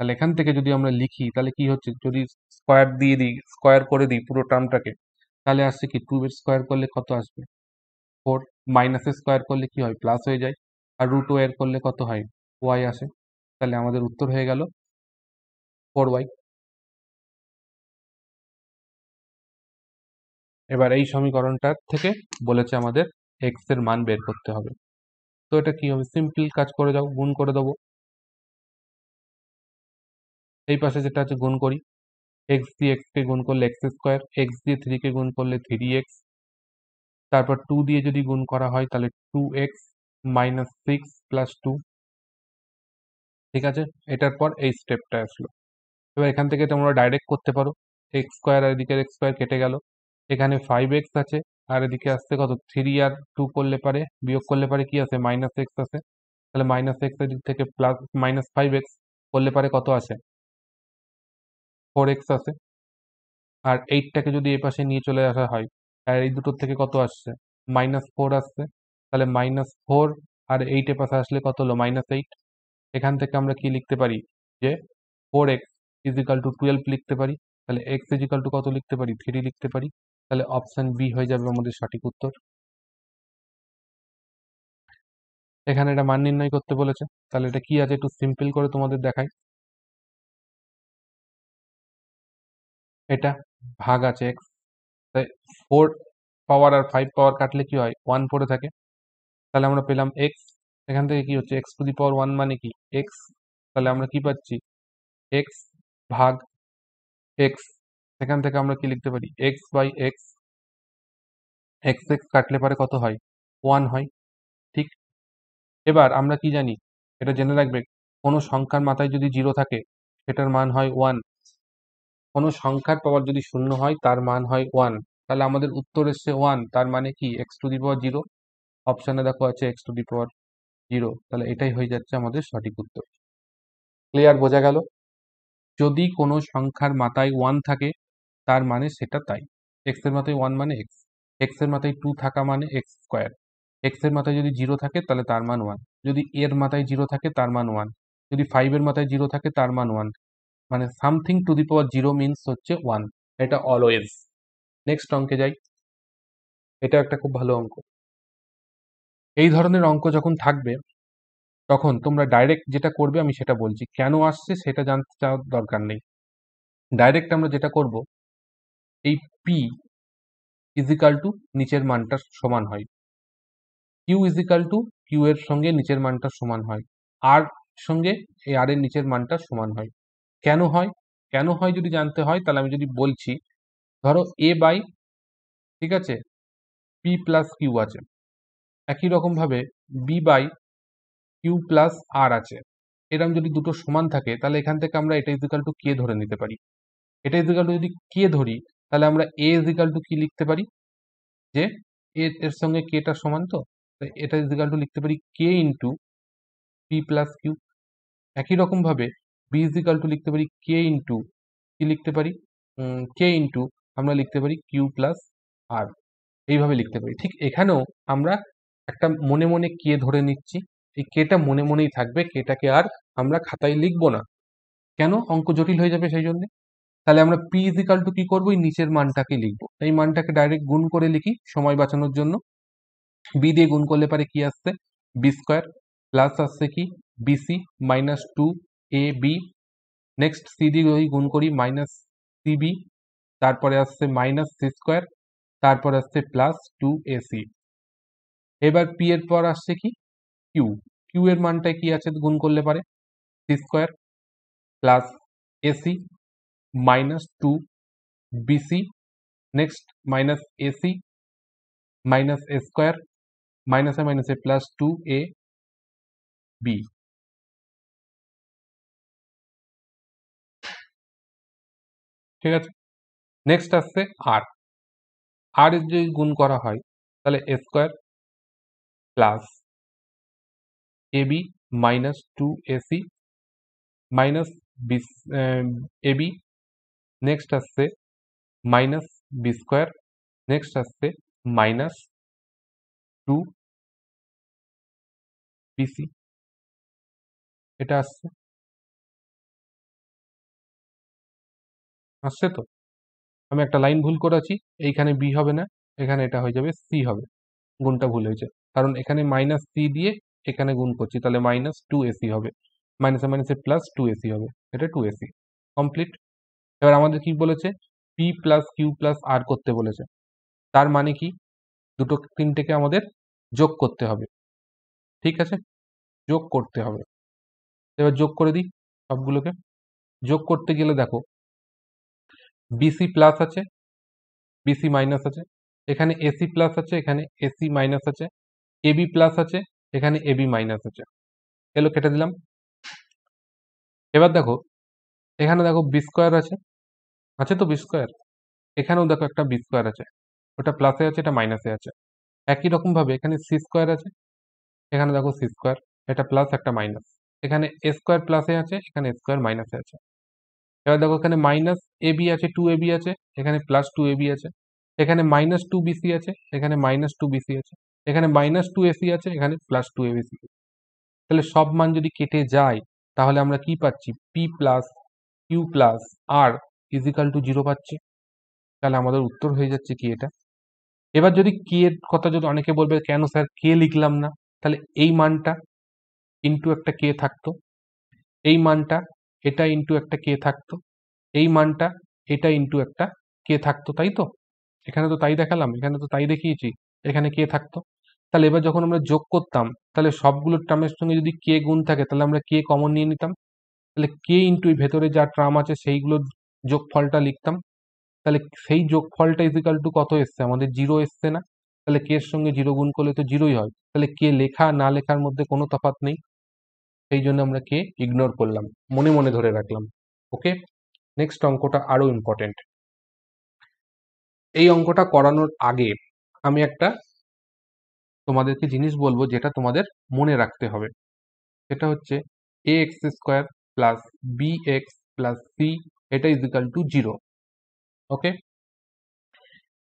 তাহলে এখান থেকে যদি আমরা লিখি, তাহলে কি হচ্ছে? যদি স্কোয়ার দিয়ে দিই স্কোয়ার করে দিই পুরো টার্মটাকে তাহলে আসছে কি? টু এর স্কোয়ার করলে কত আসবে? ফোর মাইনাসের স্কোয়ার করলে কি হয়? প্লাস হয়ে যায়। আর রুট ওয়াই করলে কত হয়? ওয়াই আসে। তাহলে আমাদের উত্তর হয়ে গেল ফোর ওয়াই। এবার এই সমীকরণটার থেকে বলেছে আমাদের এক্সের মান বের করতে হবে। তো এটা কি হবে? সিম্পল কাজ করে যাও গুণ করে দেবো। এই পাশে যেটা আছে, গুণ করি। এক্স দিয়ে এক্স কে গুণ করলে এক্স স্কোয়ার এক্স দিয়ে থ্রি কে গুণ করলে থ্রি এক্স তারপর টু দিয়ে যদি গুণ করা হয়, তাহলে two X minus six plus two ঠিক আছে? এটার পর এই স্টেপটা আসলো। এবার এখান থেকে তোমরা ডাইরেক্ট করতে পারো। এক্স স্কোয়ার আর এদিকে এক্স স্কোয়ার কেটে গেল। এখানে ফাইভ এক্স আছে, আর এদিকে আসছে কত? থ্রি আর টু করলে পারে, বিয়োগ করলে পারে কি আছে? মাইনাস এক্স আছে। তাহলে মাইনাস এক্সের দিক থেকে প্লাস মাইনাস ফাইভ এক্স করলে পারে কত আছে? ফোর এক্স আছে। আর এইটটাকে যদি এ পাশে নিয়ে চলে আসা হয় আর এই দুটোর থেকে কত আসছে? মাইনাস ফোর আসছে। তাহলে মাইনাস ফোর আর এইটের পাশে আসলে কত হলো? মাইনাস এইট এখান থেকে আমরা কি লিখতে পারি? যে four X equal to twelve লিখতে পারি। তাহলে এক্স ইজিক্যাল টু কত লিখতে পারি? থ্রি লিখতে পারি। তাহলে অপশন বি হয়ে যাবে আমাদের সঠিক উত্তর। এখানে এটা মান নির্ণয় করতে বলেছে। তাহলে এটা কি আছে? একটু সিম্পল করে তোমাদের দেখাই। এটা ভাগ আছে এক্স তাই ফোর পাওয়ার আর ফাইভ পাওয়ার কাটলে কি হয়? ওয়ান পড়ে থাকে। তাহলে আমরা পেলাম এক্স এখান থেকে কি হচ্ছে? X to the power one মানে কি? এক্স তাহলে আমরা কি পাচ্ছি? এক্স ভাগ এক্স এখান থেকে আমরা কি লিখতে পারি? X by X X X কাটলে পারে কত হয়? ওয়ান হয়। ঠিক? এবার আমরা কি জানি? এটা জেনে রাখবে, কোনো সংখ্যার মাথায় যদি জিরো থাকে, সেটার মান হয় ওয়ান কোনো সংখ্যার পাওয়ার যদি শূন্য হয়, তার মান হয় ওয়ান তাহলে আমাদের উত্তর এসছে ওয়ান তার মানে কি? X to the power zero অপশানে দেখো আছে X to the power zero তাহলে এটাই হয়ে যাচ্ছে আমাদের সঠিক উত্তর। ক্লিয়ার বোঝা গেল? যদি কোনো সংখ্যার মাথায় ওয়ান থাকে, তার মানে সেটা তাই। এক্সের মাথায় ওয়ান মানে এক্স এক্সের মাথায় টু থাকা মানে এক্স স্কোয়ার এক্সের মাথায় যদি জিরো থাকে, তাহলে তার মান ওয়ান যদি এর মাথায় জিরো থাকে, তার মান ওয়ান যদি ফাইভের মাথায় জিরো থাকে, তার মান ওয়ান মানে something to the power zero means হচ্ছে ওয়ান এটা অলওয়েজ নেক্সট অঙ্কে যাই, এটা একটা খুব ভালো অঙ্ক। এই ধরনের অঙ্ক যখন থাকবে, তখন তোমরা ডাইরেক্ট যেটা করবে আমি সেটা বলছি। কেন আসছে সেটা জানতে চাওয়ার দরকার নেই। ডাইরেক্ট আমরা যেটা করব, এই পি ইজিক্যাল টু নিচের মানটার সমান হয়। কিউ ইজিক্যাল টু কিউ এর সঙ্গে নিচের মানটা সমান হয়। আর সঙ্গে এই আর এর নিচের মানটা সমান হয়। কেন হয়? কেন হয় যদি জানতে হয়, তাহলে আমি যদি বলছি, ধরো এ বাই ঠিক আছে? পি প্লাস কিউ আছে। একই রকমভাবে B by Q plus R আছে। এরকম যদি দুটো সমান থাকে, তাহলে এখান থেকে আমরা এটা ইজিক্যাল টু কে ধরে নিতে পারি। এটা ইজিক্যাল টু যদি কে ধরি, তাহলে আমরা এ ইজিক্যাল টু কি লিখতে পারি? যে এর সঙ্গে কেটা সমান তো? এটা ইজিক্যাল টু লিখতে পারি K into P plus Q একই রকমভাবে বি ইজিক্যাল টু লিখতে পারি কে ইন্টু কি লিখতে পারি? কে ইন্টু আমরা লিখতে পারি কিউ প্লাস আর এইভাবে লিখতে পারি। ঠিক এখানেও আমরা একটা মনে মনে কে ধরে নিচ্ছি। এই কেটা মনে মনেই থাকবে। কেটাকে আর আমরা খাতায় লিখব না। কেন? অঙ্ক জটিল হয়ে যাবে সেই জন্যে। তাহলে আমরা পি ইজিক্যাল টু কি করব? এই নিচের মানটাকে লিখব। এই মানটাকে ডাইরেক্ট গুণ করে লিখি সময় বাঁচানোর জন্য। বি দিয়ে গুণ করলে পারে কি আসছে? বি স্কোয়ার প্লাস আসছে কি? BC minus two A B next C দিয়ে গুণ করি মাইনাস সিবি তারপরে আসছে মাইনাস সি স্কোয়ার তারপর আসছে প্লাস টু এসি এবার পি এর পর আসছে কি? কিউ কিউ এর মানটায় কি আছে? গুণ করলে পারে। C square plus AC minus two BC next minus AC minus A square মাইনাসে মাইনাসে প্লাস টু এ বি ঠিক আছে? নেক্সট আসছে আর আর যদি গুণ করা হয়, তাহলে A square plus AB minus two AC minus B AB next আসছে মাইনাস বি স্কোয়ার নেক্সট আসছে মাইনাস টু বিসি এটা আসছে। আসছে তো? আমি একটা লাইন ভুল করেছি, এইখানে বি হবে না, এখানে এটা হয়ে যাবে সি হবে। গুণটা ভুল হয়েছে। কারণ এখানে মাইনাস সি দিয়ে এখানে গুণ করছি, তাহলে মাইনাস টু এসি হবে। মাইনাসে মাইনাসে প্লাস টু এসি হবে। এটা টু এসি কমপ্লিট এবার আমাদের কি বলেছে? P plus Q plus R করতে বলেছে। তার মানে কি? দুটো তিনটেকে আমাদের যোগ করতে হবে। ঠিক আছে? যোগ করতে হবে। এবার যোগ করে দিই সবগুলোকে। যোগ করতে গেলে দেখো বিসি প্লাস আছে বিসি মাইনাস আছে, এখানে এসি প্লাস আছে, এখানে এসি মাইনাস আছে এবি প্লাস আছে, এখানে এবি মাইনাস আছে। এলো কেটে দিলাম। এবার দেখো, এখানে দেখো বি স্কোয়ার আছে আছে তো বি স্কোয়ার এখানেও দেখো একটা বি স্কোয়ার আছে, ওটা প্লাসে আছে, এটা মাইনাসে আছে। একই রকম ভাবে এখানে সি স্কোয়ার আছে, এখানে দেখো সি স্কোয়ার এটা প্লাস একটা মাইনাস এখানে এ স্কোয়ার প্লাসে আছে, এখানে স্কোয়ার মাইনাসে আছে। এবার দেখো এখানে মাইনাস এ বি আছে টু এ বি আছে, এখানে প্লাস টু এ বি আছে, এখানে মাইনাস টু বিসি আছে, এখানে মাইনাস টু বিসি আছে, এখানে মাইনাস টু এসি আছে, এখানে প্লাস টু এবিসি তাহলে সব মান যদি কেটে যায়, তাহলে আমরা কি পাচ্ছি? P plus Q plus R is equal to zero পাচ্ছি। তাহলে আমাদের উত্তর হয়ে যাচ্ছে কি এটা? এবার যদি কে এর কথা যদি অনেকে বলবে, কেন স্যার কে লিখলাম না? তাহলে এই মানটা ইন্টু একটা কে থাকতো। এই মানটা এটা ইন্টু একটা কে থাকতো। এই মানটা এটা ইন্টু একটা কে থাকতো, তাই তো? এখানে তো তাই দেখালাম, এখানে তো তাই দেখিয়েছি, এখানে কে থাকতো। তাহলে এবার যখন আমরা যোগ করতাম, তাহলে সবগুলো ট্রামের সঙ্গে যদি কে গুণ থাকে, তাহলে আমরা কে কমন নিয়ে নিতাম। তাহলে কে ইন্টু ভেতরে যা ট্রাম আছে সেইগুলোর যোগফলটা লিখতাম। তাহলে সেই যোগফলটা ইজিক্যাল টু কত এসছে? আমাদের জিরো এসছে না। তাহলে কে এর সঙ্গে জিরো গুণ করলে তো জিরোই হয়। তাহলে কে লেখা না লেখার মধ্যে কোনো তফাৎ নেই। সেই জন্য আমরা কে ইগনোর করলাম, মনে মনে ধরে রাখলাম ওকে নেক্সট অঙ্কটা আরও ইম্পর্টেন্ট এই অঙ্কটা করানোর আগে আমি একটা তোমাদেরকে জিনিস বলব যেটা তোমাদের মনে রাখতে হবে। সেটা হচ্ছে A X square plus B X plus C এটা is equal to zero okay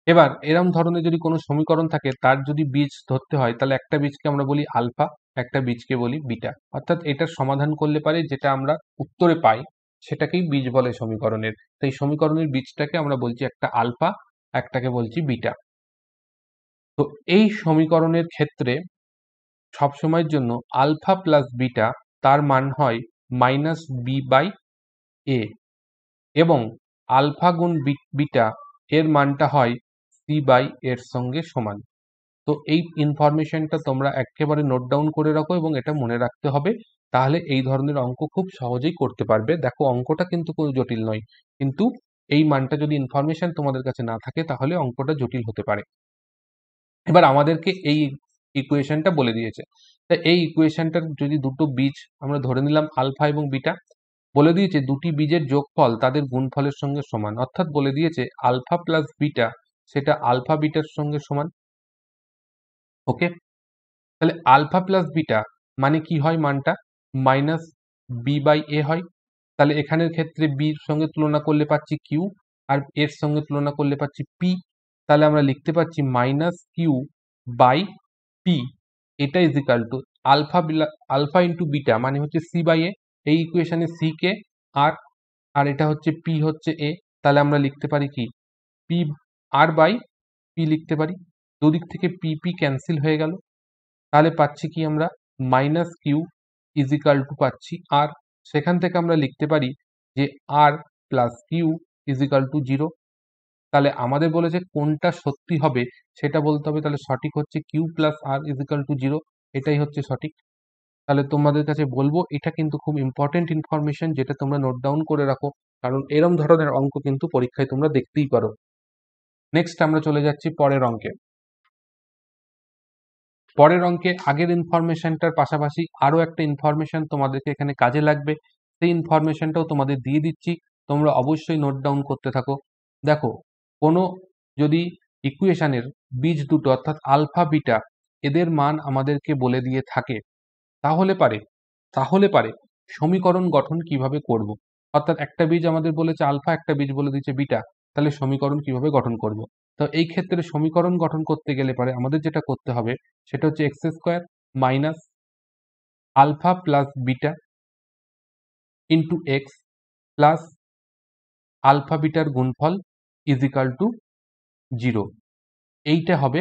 এবার এরম ধরনের যদি কোনো সমীকরণ থাকে, তার যদি বীজ ধরতে হয়, তাহলে একটা বীজকে আমরা বলি আলফা, একটা বীজকে বলি বিটা। অর্থাৎ এটার সমাধান করলে পারে যেটা আমরা উত্তরে পাই, সেটাকেই বীজ বলে সমীকরণের। তাই সমীকরণের বীজটাকে আমরা বলছি একটা আলফা, একটাকে বলছি বিটা। তো এই সমীকরণের ক্ষেত্রে সবসময়ের জন্য আলফা প্লাস বিটা তার মান হয় মাইনাস বি বাই এ। এবং আলফা গুণ বিটা এর মানটা হয় সি বাই এর সঙ্গে সমান। তো এই ইনফরমেশনটা তোমরা একেবারে নোট ডাউন করে রাখো এবং এটা মনে রাখতে হবে, তাহলে এই ধরনের অঙ্ক খুব সহজেই করতে পারবে। দেখো, অঙ্কটা কিন্তু কোনো জটিল নয়, কিন্তু এই মানটা যদি ইনফরমেশন তোমাদের কাছে না থাকে, তাহলে অঙ্কটা জটিল হতে পারে। এবার আমাদেরকে এই ইকুয়েশনটা বলে দিয়েছে। তা এই ইকুয়েশনটার যদি দুটো বীজ আমরা ধরে নিলাম আলফা এবং বিটা বলে দিয়েছে দুটি বীজের যোগফল তাদের গুণফলের সঙ্গে সমান। অর্থাৎ বলে দিয়েছে আলফা প্লাস বিটা সেটা আলফা বিটার সঙ্গে সমান। ওকে? তাহলে আলফা প্লাস বিটা মানে কি হয় মানটা? মাইনাস বি বাই এ হয়। তাহলে এখানের ক্ষেত্রে বির সঙ্গে তুলনা করলে পাচ্ছি কিউ আর এর সঙ্গে তুলনা করলে পাচ্ছি পি। তাহলে আমরা লিখতে পাচ্ছি মাইনাস কিউ বাই পি। এটা is equal to alpha alpha into beta মানে হচ্ছে সি বাই এ। এই ইকুয়েশনে সি কে, আর আর এটা হচ্ছে পি হচ্ছে এ। তাহলে আমরা লিখতে পারি কি? পি আর বাই পি লিখতে পারি। দুদিক থেকে পি পি ক্যান্সেল হয়ে গেল। তাহলে পাচ্ছি কি আমরা? মাইনাস কিউ ইজিক্যাল টু পাচ্ছি আর সেখান থেকে আমরা লিখতে পারি যে R plus Q is equal to zero তাহলে আমাদের বলেছে কোনটা সত্যি হবে সেটা বলতে হবে। তাহলে সঠিক হচ্ছে Q plus R is equal to zero এটাই হচ্ছে সঠিক। তাহলে তোমাদের কাছে বলব, এটা কিন্তু খুব ইম্পর্টেন্ট ইনফরমেশন যেটা তোমরা নোট ডাউন করে রাখো। কারণ এরম ধরনের অঙ্ক কিন্তু পরীক্ষায় তোমরা দেখতেই পারো। নেক্সট আমরা চলে যাচ্ছি পরের অঙ্কে। পরের অঙ্কে আগের ইনফরমেশনটার পাশাপাশি আরও একটা ইনফরমেশন তোমাদেরকে এখানে কাজে লাগবে। সেই ইনফরমেশনটাও তোমাদের দিয়ে দিচ্ছি। তোমরা অবশ্যই নোট ডাউন করতে থাকো। দেখো, কোনো যদি ইকুয়েশানের বীজ দুটো অর্থাৎ আলফা বিটা এদের মান আমাদেরকে বলে দিয়ে থাকে, তাহলে পারে তাহলে পারে সমীকরণ গঠন কীভাবে করব। অর্থাৎ একটা বীজ আমাদের বলেছে আলফা একটা বীজ বলে দিচ্ছে বিটা তাহলে সমীকরণ কীভাবে গঠন করব। তো এই ক্ষেত্রে সমীকরণ গঠন করতে গেলে পারে আমাদের যেটা করতে হবে, সেটা হচ্ছে X square minus alpha plus beta into X plus alpha bitter গুণফল ইজিক্যাল টু জিরো এইটা হবে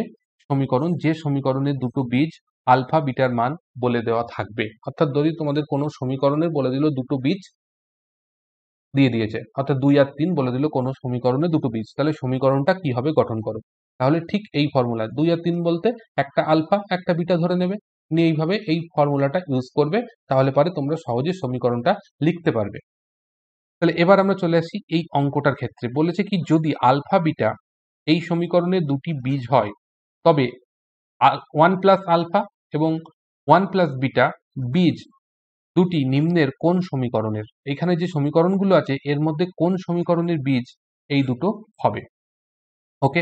সমীকরণ, যে সমীকরণের দুটো বীজ আলফা বিটার মান বলে দেওয়া থাকবে অর্থাৎ যদি তোমাদের কোনো সমীকরণের বলে দিল দুটো বীজ দিয়ে দিয়েছে। অর্থাৎ দুই আর তিন বলে দিল কোনো সমীকরণে দুটো বীজ। তাহলে সমীকরণটা কীভাবে গঠন করো। তাহলে ঠিক এই ফর্মুলা দুই আর তিন বলতে একটা আলফা একটা বিটা ধরে নেবে। নিয়ে এইভাবে এই ফর্মুলাটা ইউজ করবে। তাহলে পরে তোমরা সহজে সমীকরণটা লিখতে পারবে। তাহলে এবার আমরা চলে আসি এই অঙ্কটার ক্ষেত্রে। বলেছে কি, যদি আলফা বিটা এই সমীকরণে দুটি বীজ হয়, তবে ওয়ান প্লাস আলফা এবং ওয়ান প্লাস বিটা বীজ দুটি নিম্নের কোন সমীকরণের? এখানে যে সমীকরণগুলো আছে, এর মধ্যে কোন সমীকরণের বীজ এই দুটো হবে? ওকে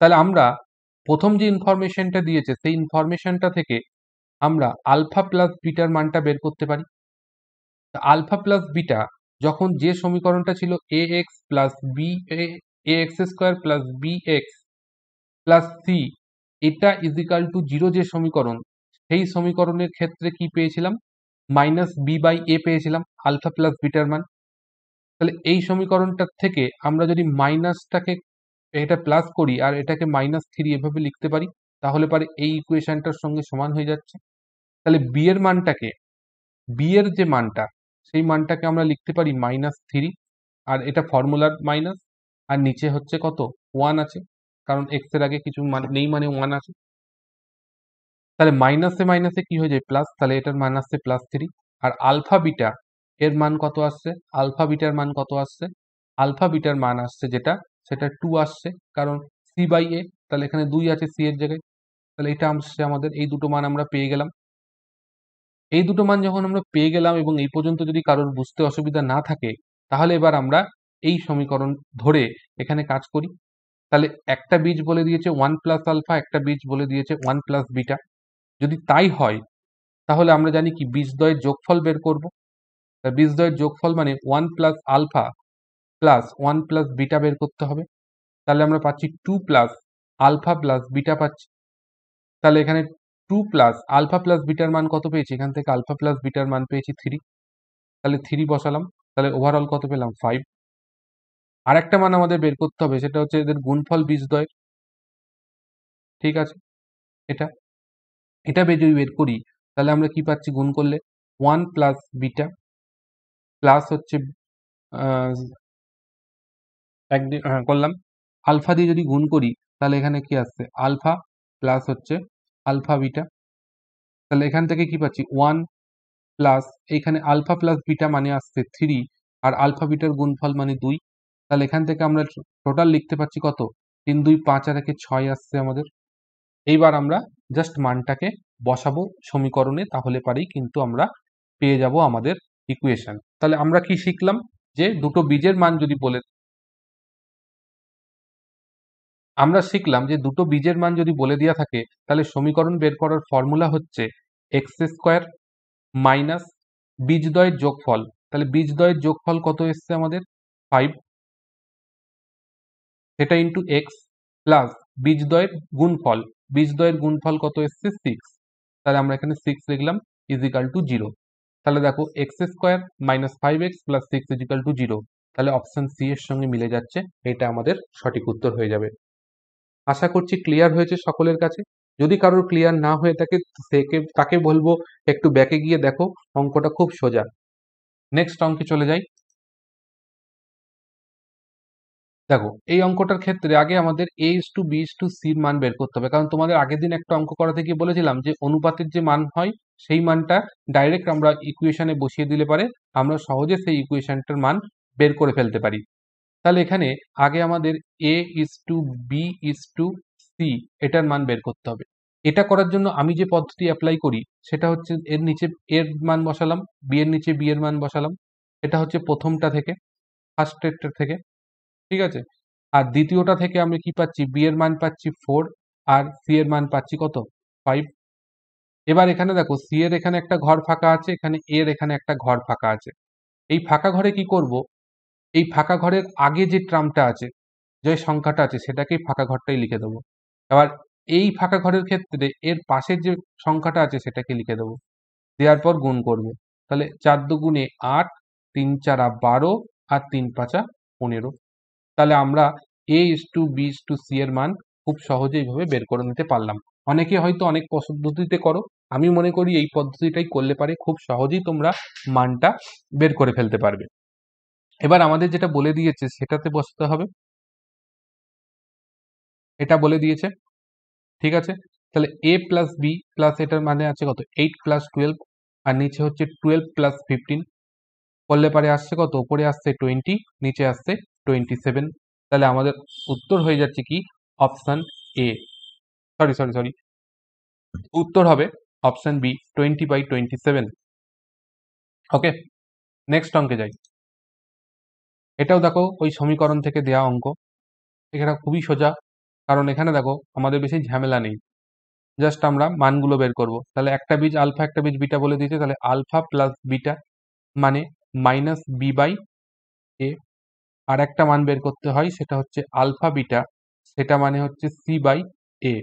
তাহলে আমরা প্রথম যে ইনফরমেশনটা দিয়েছে, সেই ইনফরমেশনটা থেকে আমরা আলফা প্লাস বিটার মানটা বের করতে পারি। আলফা প্লাস বিটা যখন যে সমীকরণটা ছিল A X plus B A X square plus B X plus C এটা ইজিক্যাল টু জিরো যে সমীকরণ, সেই সমীকরণের ক্ষেত্রে কি পেয়েছিলাম? মাইনাস বি বাই এ পেয়েছিলাম আলফা প্লাস বিটার মান। তাহলে এই সমীকরণটার থেকে আমরা যদি মাইনাসটাকে এটা প্লাস করি আর এটাকে মাইনাস থ্রি এভাবে লিখতে পারি, তাহলে পারে এই ইকুয়েশনটার সঙ্গে সমান হয়ে যাচ্ছে। তাহলে বি এর মানটাকে বি এর যে মানটা, সেই মানটাকে আমরা লিখতে পারি মাইনাস থ্রি আর এটা ফর্মুলার মাইনাস আর নিচে হচ্ছে কত? ওয়ান আছে, কারণ এক্সের আগে কিছু মানে নেই মানে ওয়ান আছে। তাহলে মাইনাসে মাইনাসে কি হয়ে যায়? প্লাস তাহলে এটার আসছে প্লাস থ্রি আর আলফা বিটা এর মান কত আসছে? আলফা বিটার মান কত আসছে? আলফা বিটার মান আসছে যেটা, সেটা টু আসছে। কারণ সি বাই এ তাহলে এখানে দুই আছে সি এর জায়গায়। তাহলে এটা আসছে আমাদের, এই দুটো মান আমরা পেয়ে গেলাম। এই দুটো মান যখন আমরা পেয়ে গেলাম এবং এই পর্যন্ত যদি কারোর বুঝতে অসুবিধা না থাকে, তাহলে এবার আমরা এই সমীকরণ ধরে এখানে কাজ করি। তাহলে একটা বীজ বলে দিয়েছে ওয়ান প্লাস আলফা একটা বীজ বলে দিয়েছে ওয়ান প্লাস বিটা যদি তাই হয়, তাহলে আমরা জানি কি বীজদ্বয়ের যোগফল বের করব। বীজদ্বয়ের যোগফল মানে one plus alpha plus one plus beta বের করতে হবে। তাহলে আমরা পাচ্ছি two plus alpha plus beta পাচ্ছি। তাহলে এখানে টু প্লাস আলফা প্লাস বিটার মান কত পেয়েছি? এখান থেকে আলফা প্লাস বিটার মান পেয়েছি থ্রি তাহলে থ্রি বসালাম। তাহলে ওভারঅল কত পেলাম? ফাইভ আর একটা মান আমাদের বের করতে হবে, সেটা হচ্ছে এদের গুণফল বীজদ্বয়ের ঠিক আছে? এটা। এটা যদি বের করি, তাহলে আমরা কি পাচ্ছি গুণ করলে? ওয়ান প্লাস বিটা প্লাস হচ্ছে একদিন হ্যাঁ করলাম। আলফা দিয়ে যদি গুণ করি, তাহলে এখানে কি আসছে? আলফা প্লাস হচ্ছে আলফা বিটা তাহলে এখান থেকে কি পাচ্ছি? ওয়ান প্লাস এইখানে আলফা প্লাস বিটা মানে আসছে থ্রি আর আলফা বিটার গুণফল মানে দুই। তাহলে এখান থেকে আমরা টোটাল লিখতে পাচ্ছি কত? তিন, দুই, পাঁচ, আর একে ছয় আসছে আমাদের। এইবার আমরা জাস্ট মানটাকে বসাবো সমীকরণে, তাহলে পারেই কিন্তু আমরা পেয়ে যাব আমাদের ইকুয়েশন তাহলে আমরা কি শিখলাম? যে দুটো বীজের মান যদি বলে আমরা শিখলাম যে দুটো বীজের মান যদি বলে দেওয়া থাকে, তাহলে সমীকরণ বের করার ফর্মুলা হচ্ছে এক্স স্কোয়ার মাইনাস বীজদ্বয়ের যোগফল। তাহলে বীজদ্বয়ের যোগফল কত এসছে আমাদের? ফাইভ সেটা ইন্টু এক্স প্লাস বীজদ্বয়ের গুণফল। বীজদ্বয়ের গুণফল কত এসছে? সিক্স তাহলে আমরা এখানে সিক্স লিখলাম ইজিক্যাল টু জিরো তাহলে দেখো X square minus five X plus six is equal to zero তাহলে অপশন সি এর সঙ্গে মিলে যাচ্ছে, এটা আমাদের সঠিক উত্তর হয়ে যাবে। আশা করছি ক্লিয়ার হয়েছে সকলের কাছে। যদি কারোর ক্লিয়ার না হয়ে থাকে, সেকে, তাকে বলব, একটু ব্যাকে গিয়ে দেখো, অঙ্কটা খুব সোজা। নেক্সট অঙ্কে চলে যাই। দেখো, এই অঙ্কটার ক্ষেত্রে আগে আমাদের A is to B is to সির মান বের করতে হবে। কারণ তোমাদের আগের দিন একটা অঙ্ক করাতে গিয়ে বলেছিলাম যে, অনুপাতের যে মান হয়, সেই মানটা ডাইরেক্ট আমরা ইকুয়েশনে বসিয়ে দিলে পারে, আমরা সহজে সেই ইকুয়েশনটার মান বের করে ফেলতে পারি। তাহলে এখানে আগে আমাদের A is to B is to C এটার মান বের করতে হবে। এটা করার জন্য আমি যে পদ্ধতি অ্যাপ্লাই করি, সেটা হচ্ছে এর নিচে এর মান বসালাম বি এর নিচে বি এর মান বসালাম। এটা হচ্ছে প্রথমটা থেকে ফার্স্ট ফার্স্টেরটা থেকে। ঠিক আছে? আর দ্বিতীয়টা থেকে আমি কি পাচ্ছি? বি এর মান পাচ্ছি ফোর আর সি এর মান পাচ্ছি কত? ফাইভ এবার এখানে দেখো সি এর এখানে একটা ঘর ফাঁকা আছে, এখানে এর এখানে একটা ঘর ফাঁকা আছে। এই ফাঁকা ঘরে কি করব? এই ফাঁকা ঘরের আগে যে ট্রামটা আছে, যে সংখ্যাটা আছে, সেটাকেই ফাঁকা ঘরটাই লিখে দেবো। এবার এই ফাঁকা ঘরের ক্ষেত্রে এর পাশের যে সংখ্যাটা আছে, সেটাকে লিখে দেবো। দেওয়ার পর গুণ করব। তাহলে চার দুগুণে আট, তিন চারা বারো, আর তিন পাঁচা পনেরো। তাহলে আমরা A is to B is to C এর মান খুব সহজে এইভাবে বের করে নিতে পারলাম। অনেকে হয়তো অনেক পদ্ধতিতে করো। আমি মনে করি এই পদ্ধতিটাই করলে পারে খুব সহজেই তোমরা মানটা বের করে ফেলতে পারবে। এবার আমাদের যেটা বলে দিয়েছে সেটাতে বসতে হবে। এটা বলে দিয়েছে। ঠিক আছে? তাহলে এ প্লাস বি প্লাস এটার মানে আছে কত? এইট প্লাস টুয়েলভ আর নিচে হচ্ছে টুয়েলভ প্লাস ফিফটিন করলে পারে আসছে কত? উপরে আসছে টোয়েন্টি নিচে আসছে টোয়েন্টি সেভেন তাহলে আমাদের উত্তর হয়ে যাচ্ছে কি? Option A sorry sorry sorry উত্তর হবে option B twenty by twenty seven okay next অঙ্কে যাই। এটাও দেখো ওই সমীকরণ থেকে দেয়া অঙ্ক। এখানে খুবই সোজা। কারণ এখানে দেখো আমাদের বেশি ঝামেলা নেই। জাস্ট আমরা মানগুলো বের করব। তাহলে একটা বীজ আলফা, একটা বীজ বিটা বলে দিয়েছে। তাহলে আলফা প্লাস বিটা মানে মাইনাস বি বাই এ আর একটা মান বের করতে হয়, সেটা হচ্ছে আলফা বিটা, সেটা মানে হচ্ছে সি বাই এ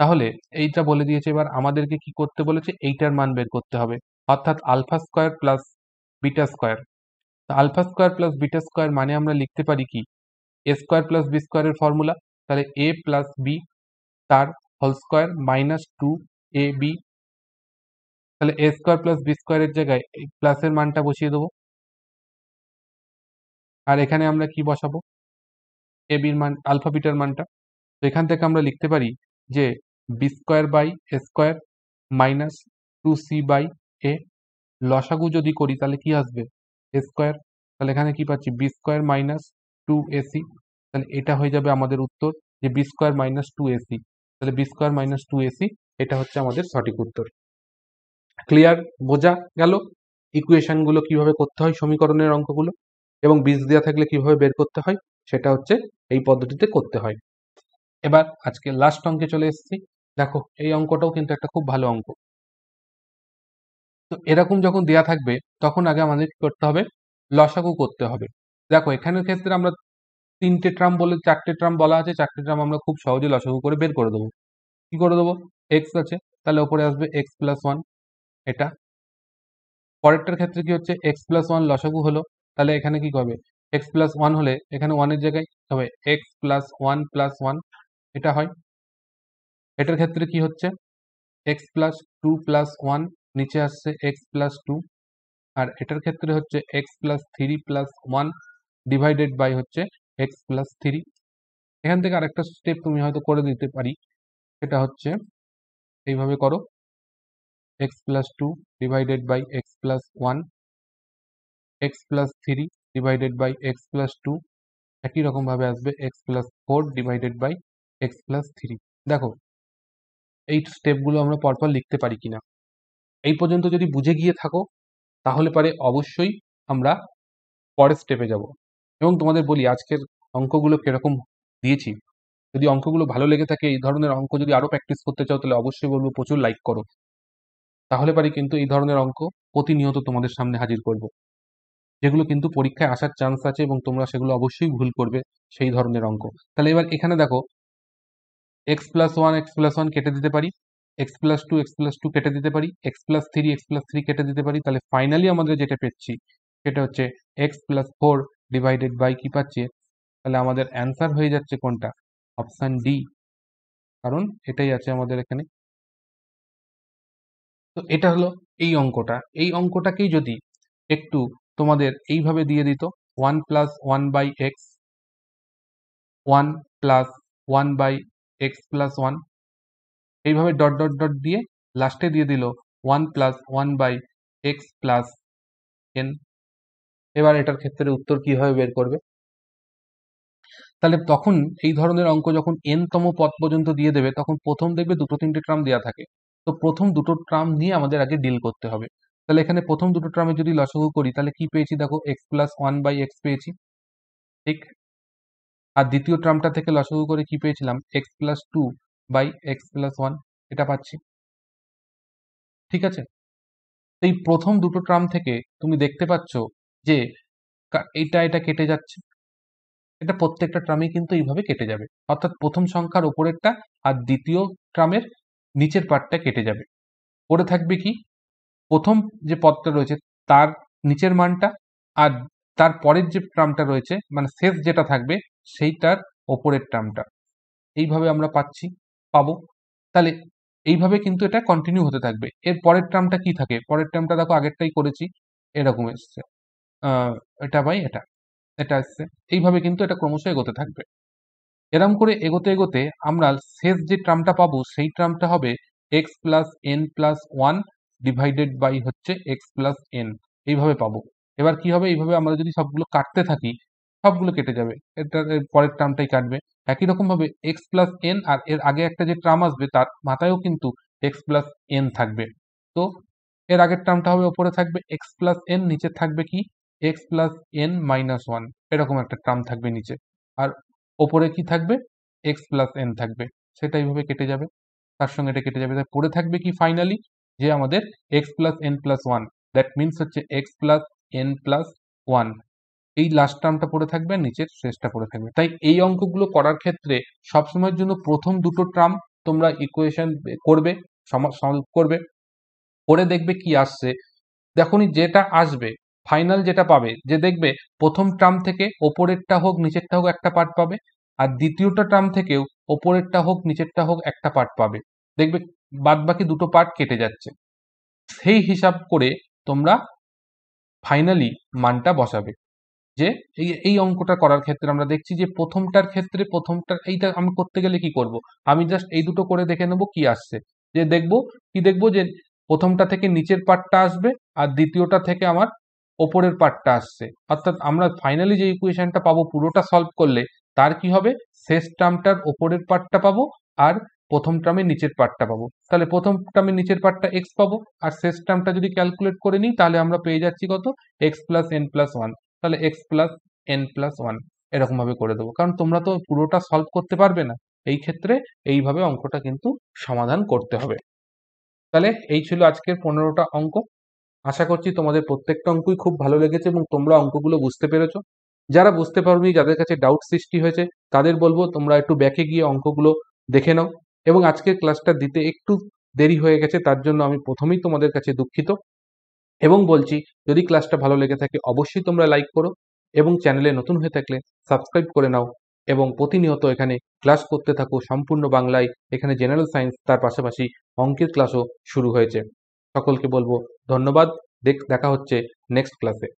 তাহলে এইটা বলে দিয়েছে, এবার আমাদেরকে কি করতে বলেছে? এইটার মান বের করতে হবে। অর্থাৎ alpha square plus beta square. Alpha square plus beta square মানে আমরা লিখতে পারি কি? এ স্কোয়ার প্লাস বি স্কোয়ারের ফর্মুলা। তাহলে এ প্লাস বি তার whole square minus two A B তাহলে এ স্কোয়ার প্লাস বি স্কোয়ারের জায়গায় প্লাসের মানটা বসিয়ে দেবো। আর এখানে আমরা কি বসাবো? এ বির মান আলফা বিটার মানটা। তো এখান থেকে আমরা লিখতে পারি যে B square by A square minus two C by A লসাগু যদি করি তাহলে কি আসবে? এ স্কোয়ার তাহলে এখানে কি পাচ্ছি? B square minus two AC তাহলে এটা হয়ে যাবে আমাদের উত্তর যে B square minus two AC তাহলে B square minus two AC এটা হচ্ছে আমাদের সঠিক উত্তর। ক্লিয়ার বোঝা গেল? ইকুয়েশনগুলো কীভাবে করতে হয় সমীকরণের অঙ্কগুলো? এবং বীজ দেওয়া থাকলে কীভাবে বের করতে হয়? সেটা হচ্ছে এই পদ্ধতিতে করতে হয়। এবার আজকে লাস্ট অঙ্কে চলে এসেছি। দেখো, এই অঙ্কটাও কিন্তু একটা খুব ভালো অঙ্ক। তো এরকম যখন দেয়া থাকবে, তখন আগে আমাদের কি করতে হবে? লসাগু করতে হবে। দেখো, এখানের ক্ষেত্রে আমরা তিনটে ট্রাম বলে, চারটে ট্রাম বলা আছে। চারটে ট্রাম আমরা খুব সহজে লসাগু করে বের করে দেবো। কি করে দেবো? এক্স আছে, তাহলে ওপরে আসবে এক্স প্লাস ওয়ান এটা। পরেরটার ক্ষেত্রে কি হচ্ছে? এক্স প্লাস ওয়ান লসাগু হলো। তাহলে এখানে কি হবে এক্স প্লাস ওয়ান হলে এখানে ওয়ানের জায়গায় হবে? X plus one plus one এটা হয়। এটার ক্ষেত্রে কি হচ্ছে? X plus two plus one নিচে আসছে এক্স প্লাস টু আর এটার ক্ষেত্রে হচ্ছে X plus three plus one divided by হচ্ছে এক্স প্লাস থ্রি এখান থেকে আরেকটা স্টেপ তুমি হয়তো করে দিতে পারি, সেটা হচ্ছে এইভাবে করো। X plus two divided by X plus one X plus three divided by X plus two একই রকমভাবে আসবে X plus four divided by X plus three দেখো, এই স্টেপগুলো আমরা পরপর লিখতে পারি কিনা। এই পর্যন্ত যদি বুঝে গিয়ে থাকো, তাহলে পারে অবশ্যই আমরা পরের স্টেপে যাব। এবং তোমাদের বলি, আজকের অঙ্কগুলো কীরকম দিয়েছি। যদি অঙ্কগুলো ভালো লেগে থাকে, এই ধরনের অঙ্ক যদি আরও প্র্যাকটিস করতে চাও, তাহলে অবশ্যই বলব প্রচুর লাইক করো। তাহলে পারি কিন্তু এই ধরনের অঙ্ক প্রতিনিয়ত তোমাদের সামনে হাজির করব। যেগুলো কিন্তু পরীক্ষায় আসার চান্স আছে এবং তোমরা সেগুলো অবশ্যই ভুল করবে সেই ধরনের অঙ্ক। তাহলে এবার এখানে দেখো X plus one X plus one কেটে দিতে পারি X plus two X plus two কেটে দিতে পারি X plus three X plus three কেটে দিতে পারি, তাহলে ফাইনালি আমাদের যেটা পেয়েছি, সেটা হচ্ছে X plus four divided by কি পাচ্ছি তাহলে আমাদের অ্যান্সার হয়ে যাচ্ছে কোনটা? অপশান ডি কারণ এটাই আছে আমাদের এখানে। তো এটা হলো এই অঙ্কটা। এই অঙ্কটাকেই যদি একটু তোমাদের এইভাবে দিয়ে দিত one plus one by X one plus one by X plus one এইভাবে ডট ডট ডট দিয়ে লাস্টে দিয়ে দিল one plus one by X plus N এবার এটার ক্ষেত্রে উত্তর কীভাবে বের করবে? তাহলে তখন এই ধরনের অঙ্ক যখন এন তম পদ পর্যন্ত দিয়ে দেবে, তখন প্রথম দেখবে দুটো তিনটে ট্রাম দেওয়া থাকে। তো প্রথম দুটো ট্রাম নিয়ে আমাদের আগে ডিল করতে হবে। তাহলে এখানে প্রথম দুটো ট্রামে যদি লসগু করি, তাহলে কি পেয়েছি? দেখো X plus one by X পেয়েছি, ঠিক? আর দ্বিতীয় ট্রামটা থেকে লসগু করে কি পেয়েছিলাম? X plus two by X plus one এটা পাচ্ছি, ঠিক আছে? এই প্রথম দুটো ট্রাম থেকে তুমি দেখতে পাচ্ছ যে এটা এটা কেটে যাচ্ছে। এটা প্রত্যেকটা ট্রামে কিন্তু এইভাবে কেটে যাবে। অর্থাৎ প্রথম সংখ্যার ওপরেরটা আর দ্বিতীয় ট্রামের নিচের পার্টটা কেটে যাবে। পড়ে থাকবে কি? প্রথম যে পদটা রয়েছে, তার নিচের মানটা আর তার পরের যে ট্রামটা রয়েছে মানে শেষ যেটা থাকবে, সেইটার ওপরের ট্রামটা এইভাবে আমরা পাচ্ছি, পাবো। তাহলে এইভাবে কিন্তু এটা কন্টিনিউ হতে থাকবে। এর পরের ট্রামটা কি থাকে? পরের ট্রামটা দেখো, আগেরটাই করেছি, এরকম এসছে। এটা বাই এটা এটা আসছে এইভাবে কিন্তু এটা ক্রমশ এগোতে থাকবে। এরম করে এগোতে এগোতে আমরা শেষ যে ট্রামটা পাবো, সেই ট্রামটা হবে X plus N plus one divided by হচ্ছে এক্স প্লাস এন এইভাবে পাবো। এবার কি হবে? এইভাবে আমরা যদি সবগুলো কাটতে থাকি, সবগুলো কেটে যাবে। এটা পরের ট্রামটাই কাটবে। একই রকম ভাবে এক্স প্লাস এন আর এর আগে একটা যে ট্রাম আসবে, তার মাথায়ও কিন্তু এক্স প্লাস এন থাকবে। তো এর আগের ট্রামটা হবে ওপরে থাকবে এক্স প্লাস এন নিচে থাকবে কি? X plus N minus one এরকম একটা ট্রাম থাকবে নিচে। আর ওপরে কি থাকবে? এক্স প্লাস এন থাকবে। সেটা এইভাবে কেটে যাবে। তার সঙ্গে এটা কেটে যাবে। পড়ে থাকবে কি ফাইনালি যে আমাদের X plus N plus one that means হচ্ছে X plus N plus one এই লাস্ট টার্মটা পড়ে থাকবে, নিচের শেষটা পড়ে থাকবে। তাই এই অঙ্কগুলো করার ক্ষেত্রে সবসময়ের জন্য প্রথম দুটো ট্রাম তোমরা ইকুয়েশন করবে সলভ করবে। করে দেখবে কি আসছে। দেখনি যেটা আসবে ফাইনাল যেটা পাবে, যে দেখবে প্রথম ট্রাম থেকে ওপরেরটা হোক, নিচেরটা হোক একটা পার্ট পাবে, আর দ্বিতীয়টা ট্রাম থেকেও ওপরেরটা হোক, নিচেরটা হোক একটা পার্ট পাবে। দেখবে বাদ বাকি দুটো পার্ট কেটে যাচ্ছে। সেই হিসাব করে তোমরা ফাইনালি মানটা বসাবে। যে এই এই অঙ্কটা করার ক্ষেত্রে আমরা দেখছি যে প্রথমটার ক্ষেত্রে প্রথমটার এইটা আমি করতে গেলে কি করব? আমি জাস্ট এই দুটো করে দেখে নেব কি আসছে। যে দেখব, কি দেখব যে প্রথমটা থেকে নিচের পার্টটা আসবে আর দ্বিতীয়টা থেকে আমার ওপরের পার্টটা আসছে। অর্থাৎ আমরা ফাইনালি যে ইকুয়েশনটা পাবো পুরোটা সলভ করলে তার কি হবে? শেষ টার্মটার ওপরের পার্টটা পাবো আর প্রথম টার্মের নিচের পার্টটা পাবো। তাহলে প্রথম টার্মের নিচের পার্টটা এক্স পাবো, আর শেষ টার্মটা যদি ক্যালকুলেট করে নিই, তাহলে আমরা পেয়ে যাচ্ছি কত? X plus N plus one তাহলে X plus N plus one এরকমভাবে করে দেবো। কারণ তোমরা তো পুরোটা সলভ করতে পারবে না। এই ক্ষেত্রে এইভাবে অঙ্কটা কিন্তু সমাধান করতে হবে। তাহলে এই ছিল আজকের পনেরোটা অঙ্ক। আশা করছি তোমাদের প্রত্যেকটা অঙ্কই খুব ভালো লেগেছে এবং তোমরা অঙ্কগুলো বুঝতে পেরেছ। যারা বুঝতে পারোনি, যাদের কাছে ডাউট সৃষ্টি হয়েছে, তাদের বলব তোমরা একটু ব্যাকে গিয়ে অঙ্কগুলো দেখে নাও। এবং আজকের ক্লাসটা দিতে একটু দেরি হয়ে গেছে, তার জন্য আমি প্রথমেই তোমাদের কাছে দুঃখিত এবং বলছি, যদি ক্লাসটা ভালো লেগে থাকে, অবশ্যই তোমরা লাইক করো এবং চ্যানেলে নতুন হয়ে থাকলে সাবস্ক্রাইব করে নাও এবং প্রতিনিয়ত এখানে ক্লাস করতে থাকো, সম্পূর্ণ বাংলায় এখানে জেনারেল সায়েন্স তার পাশাপাশি অঙ্কের ক্লাসও শুরু হয়েছে। সকলকে বলব ধন্যবাদ, দেখ, দেখা হচ্ছে নেক্সট ক্লাসে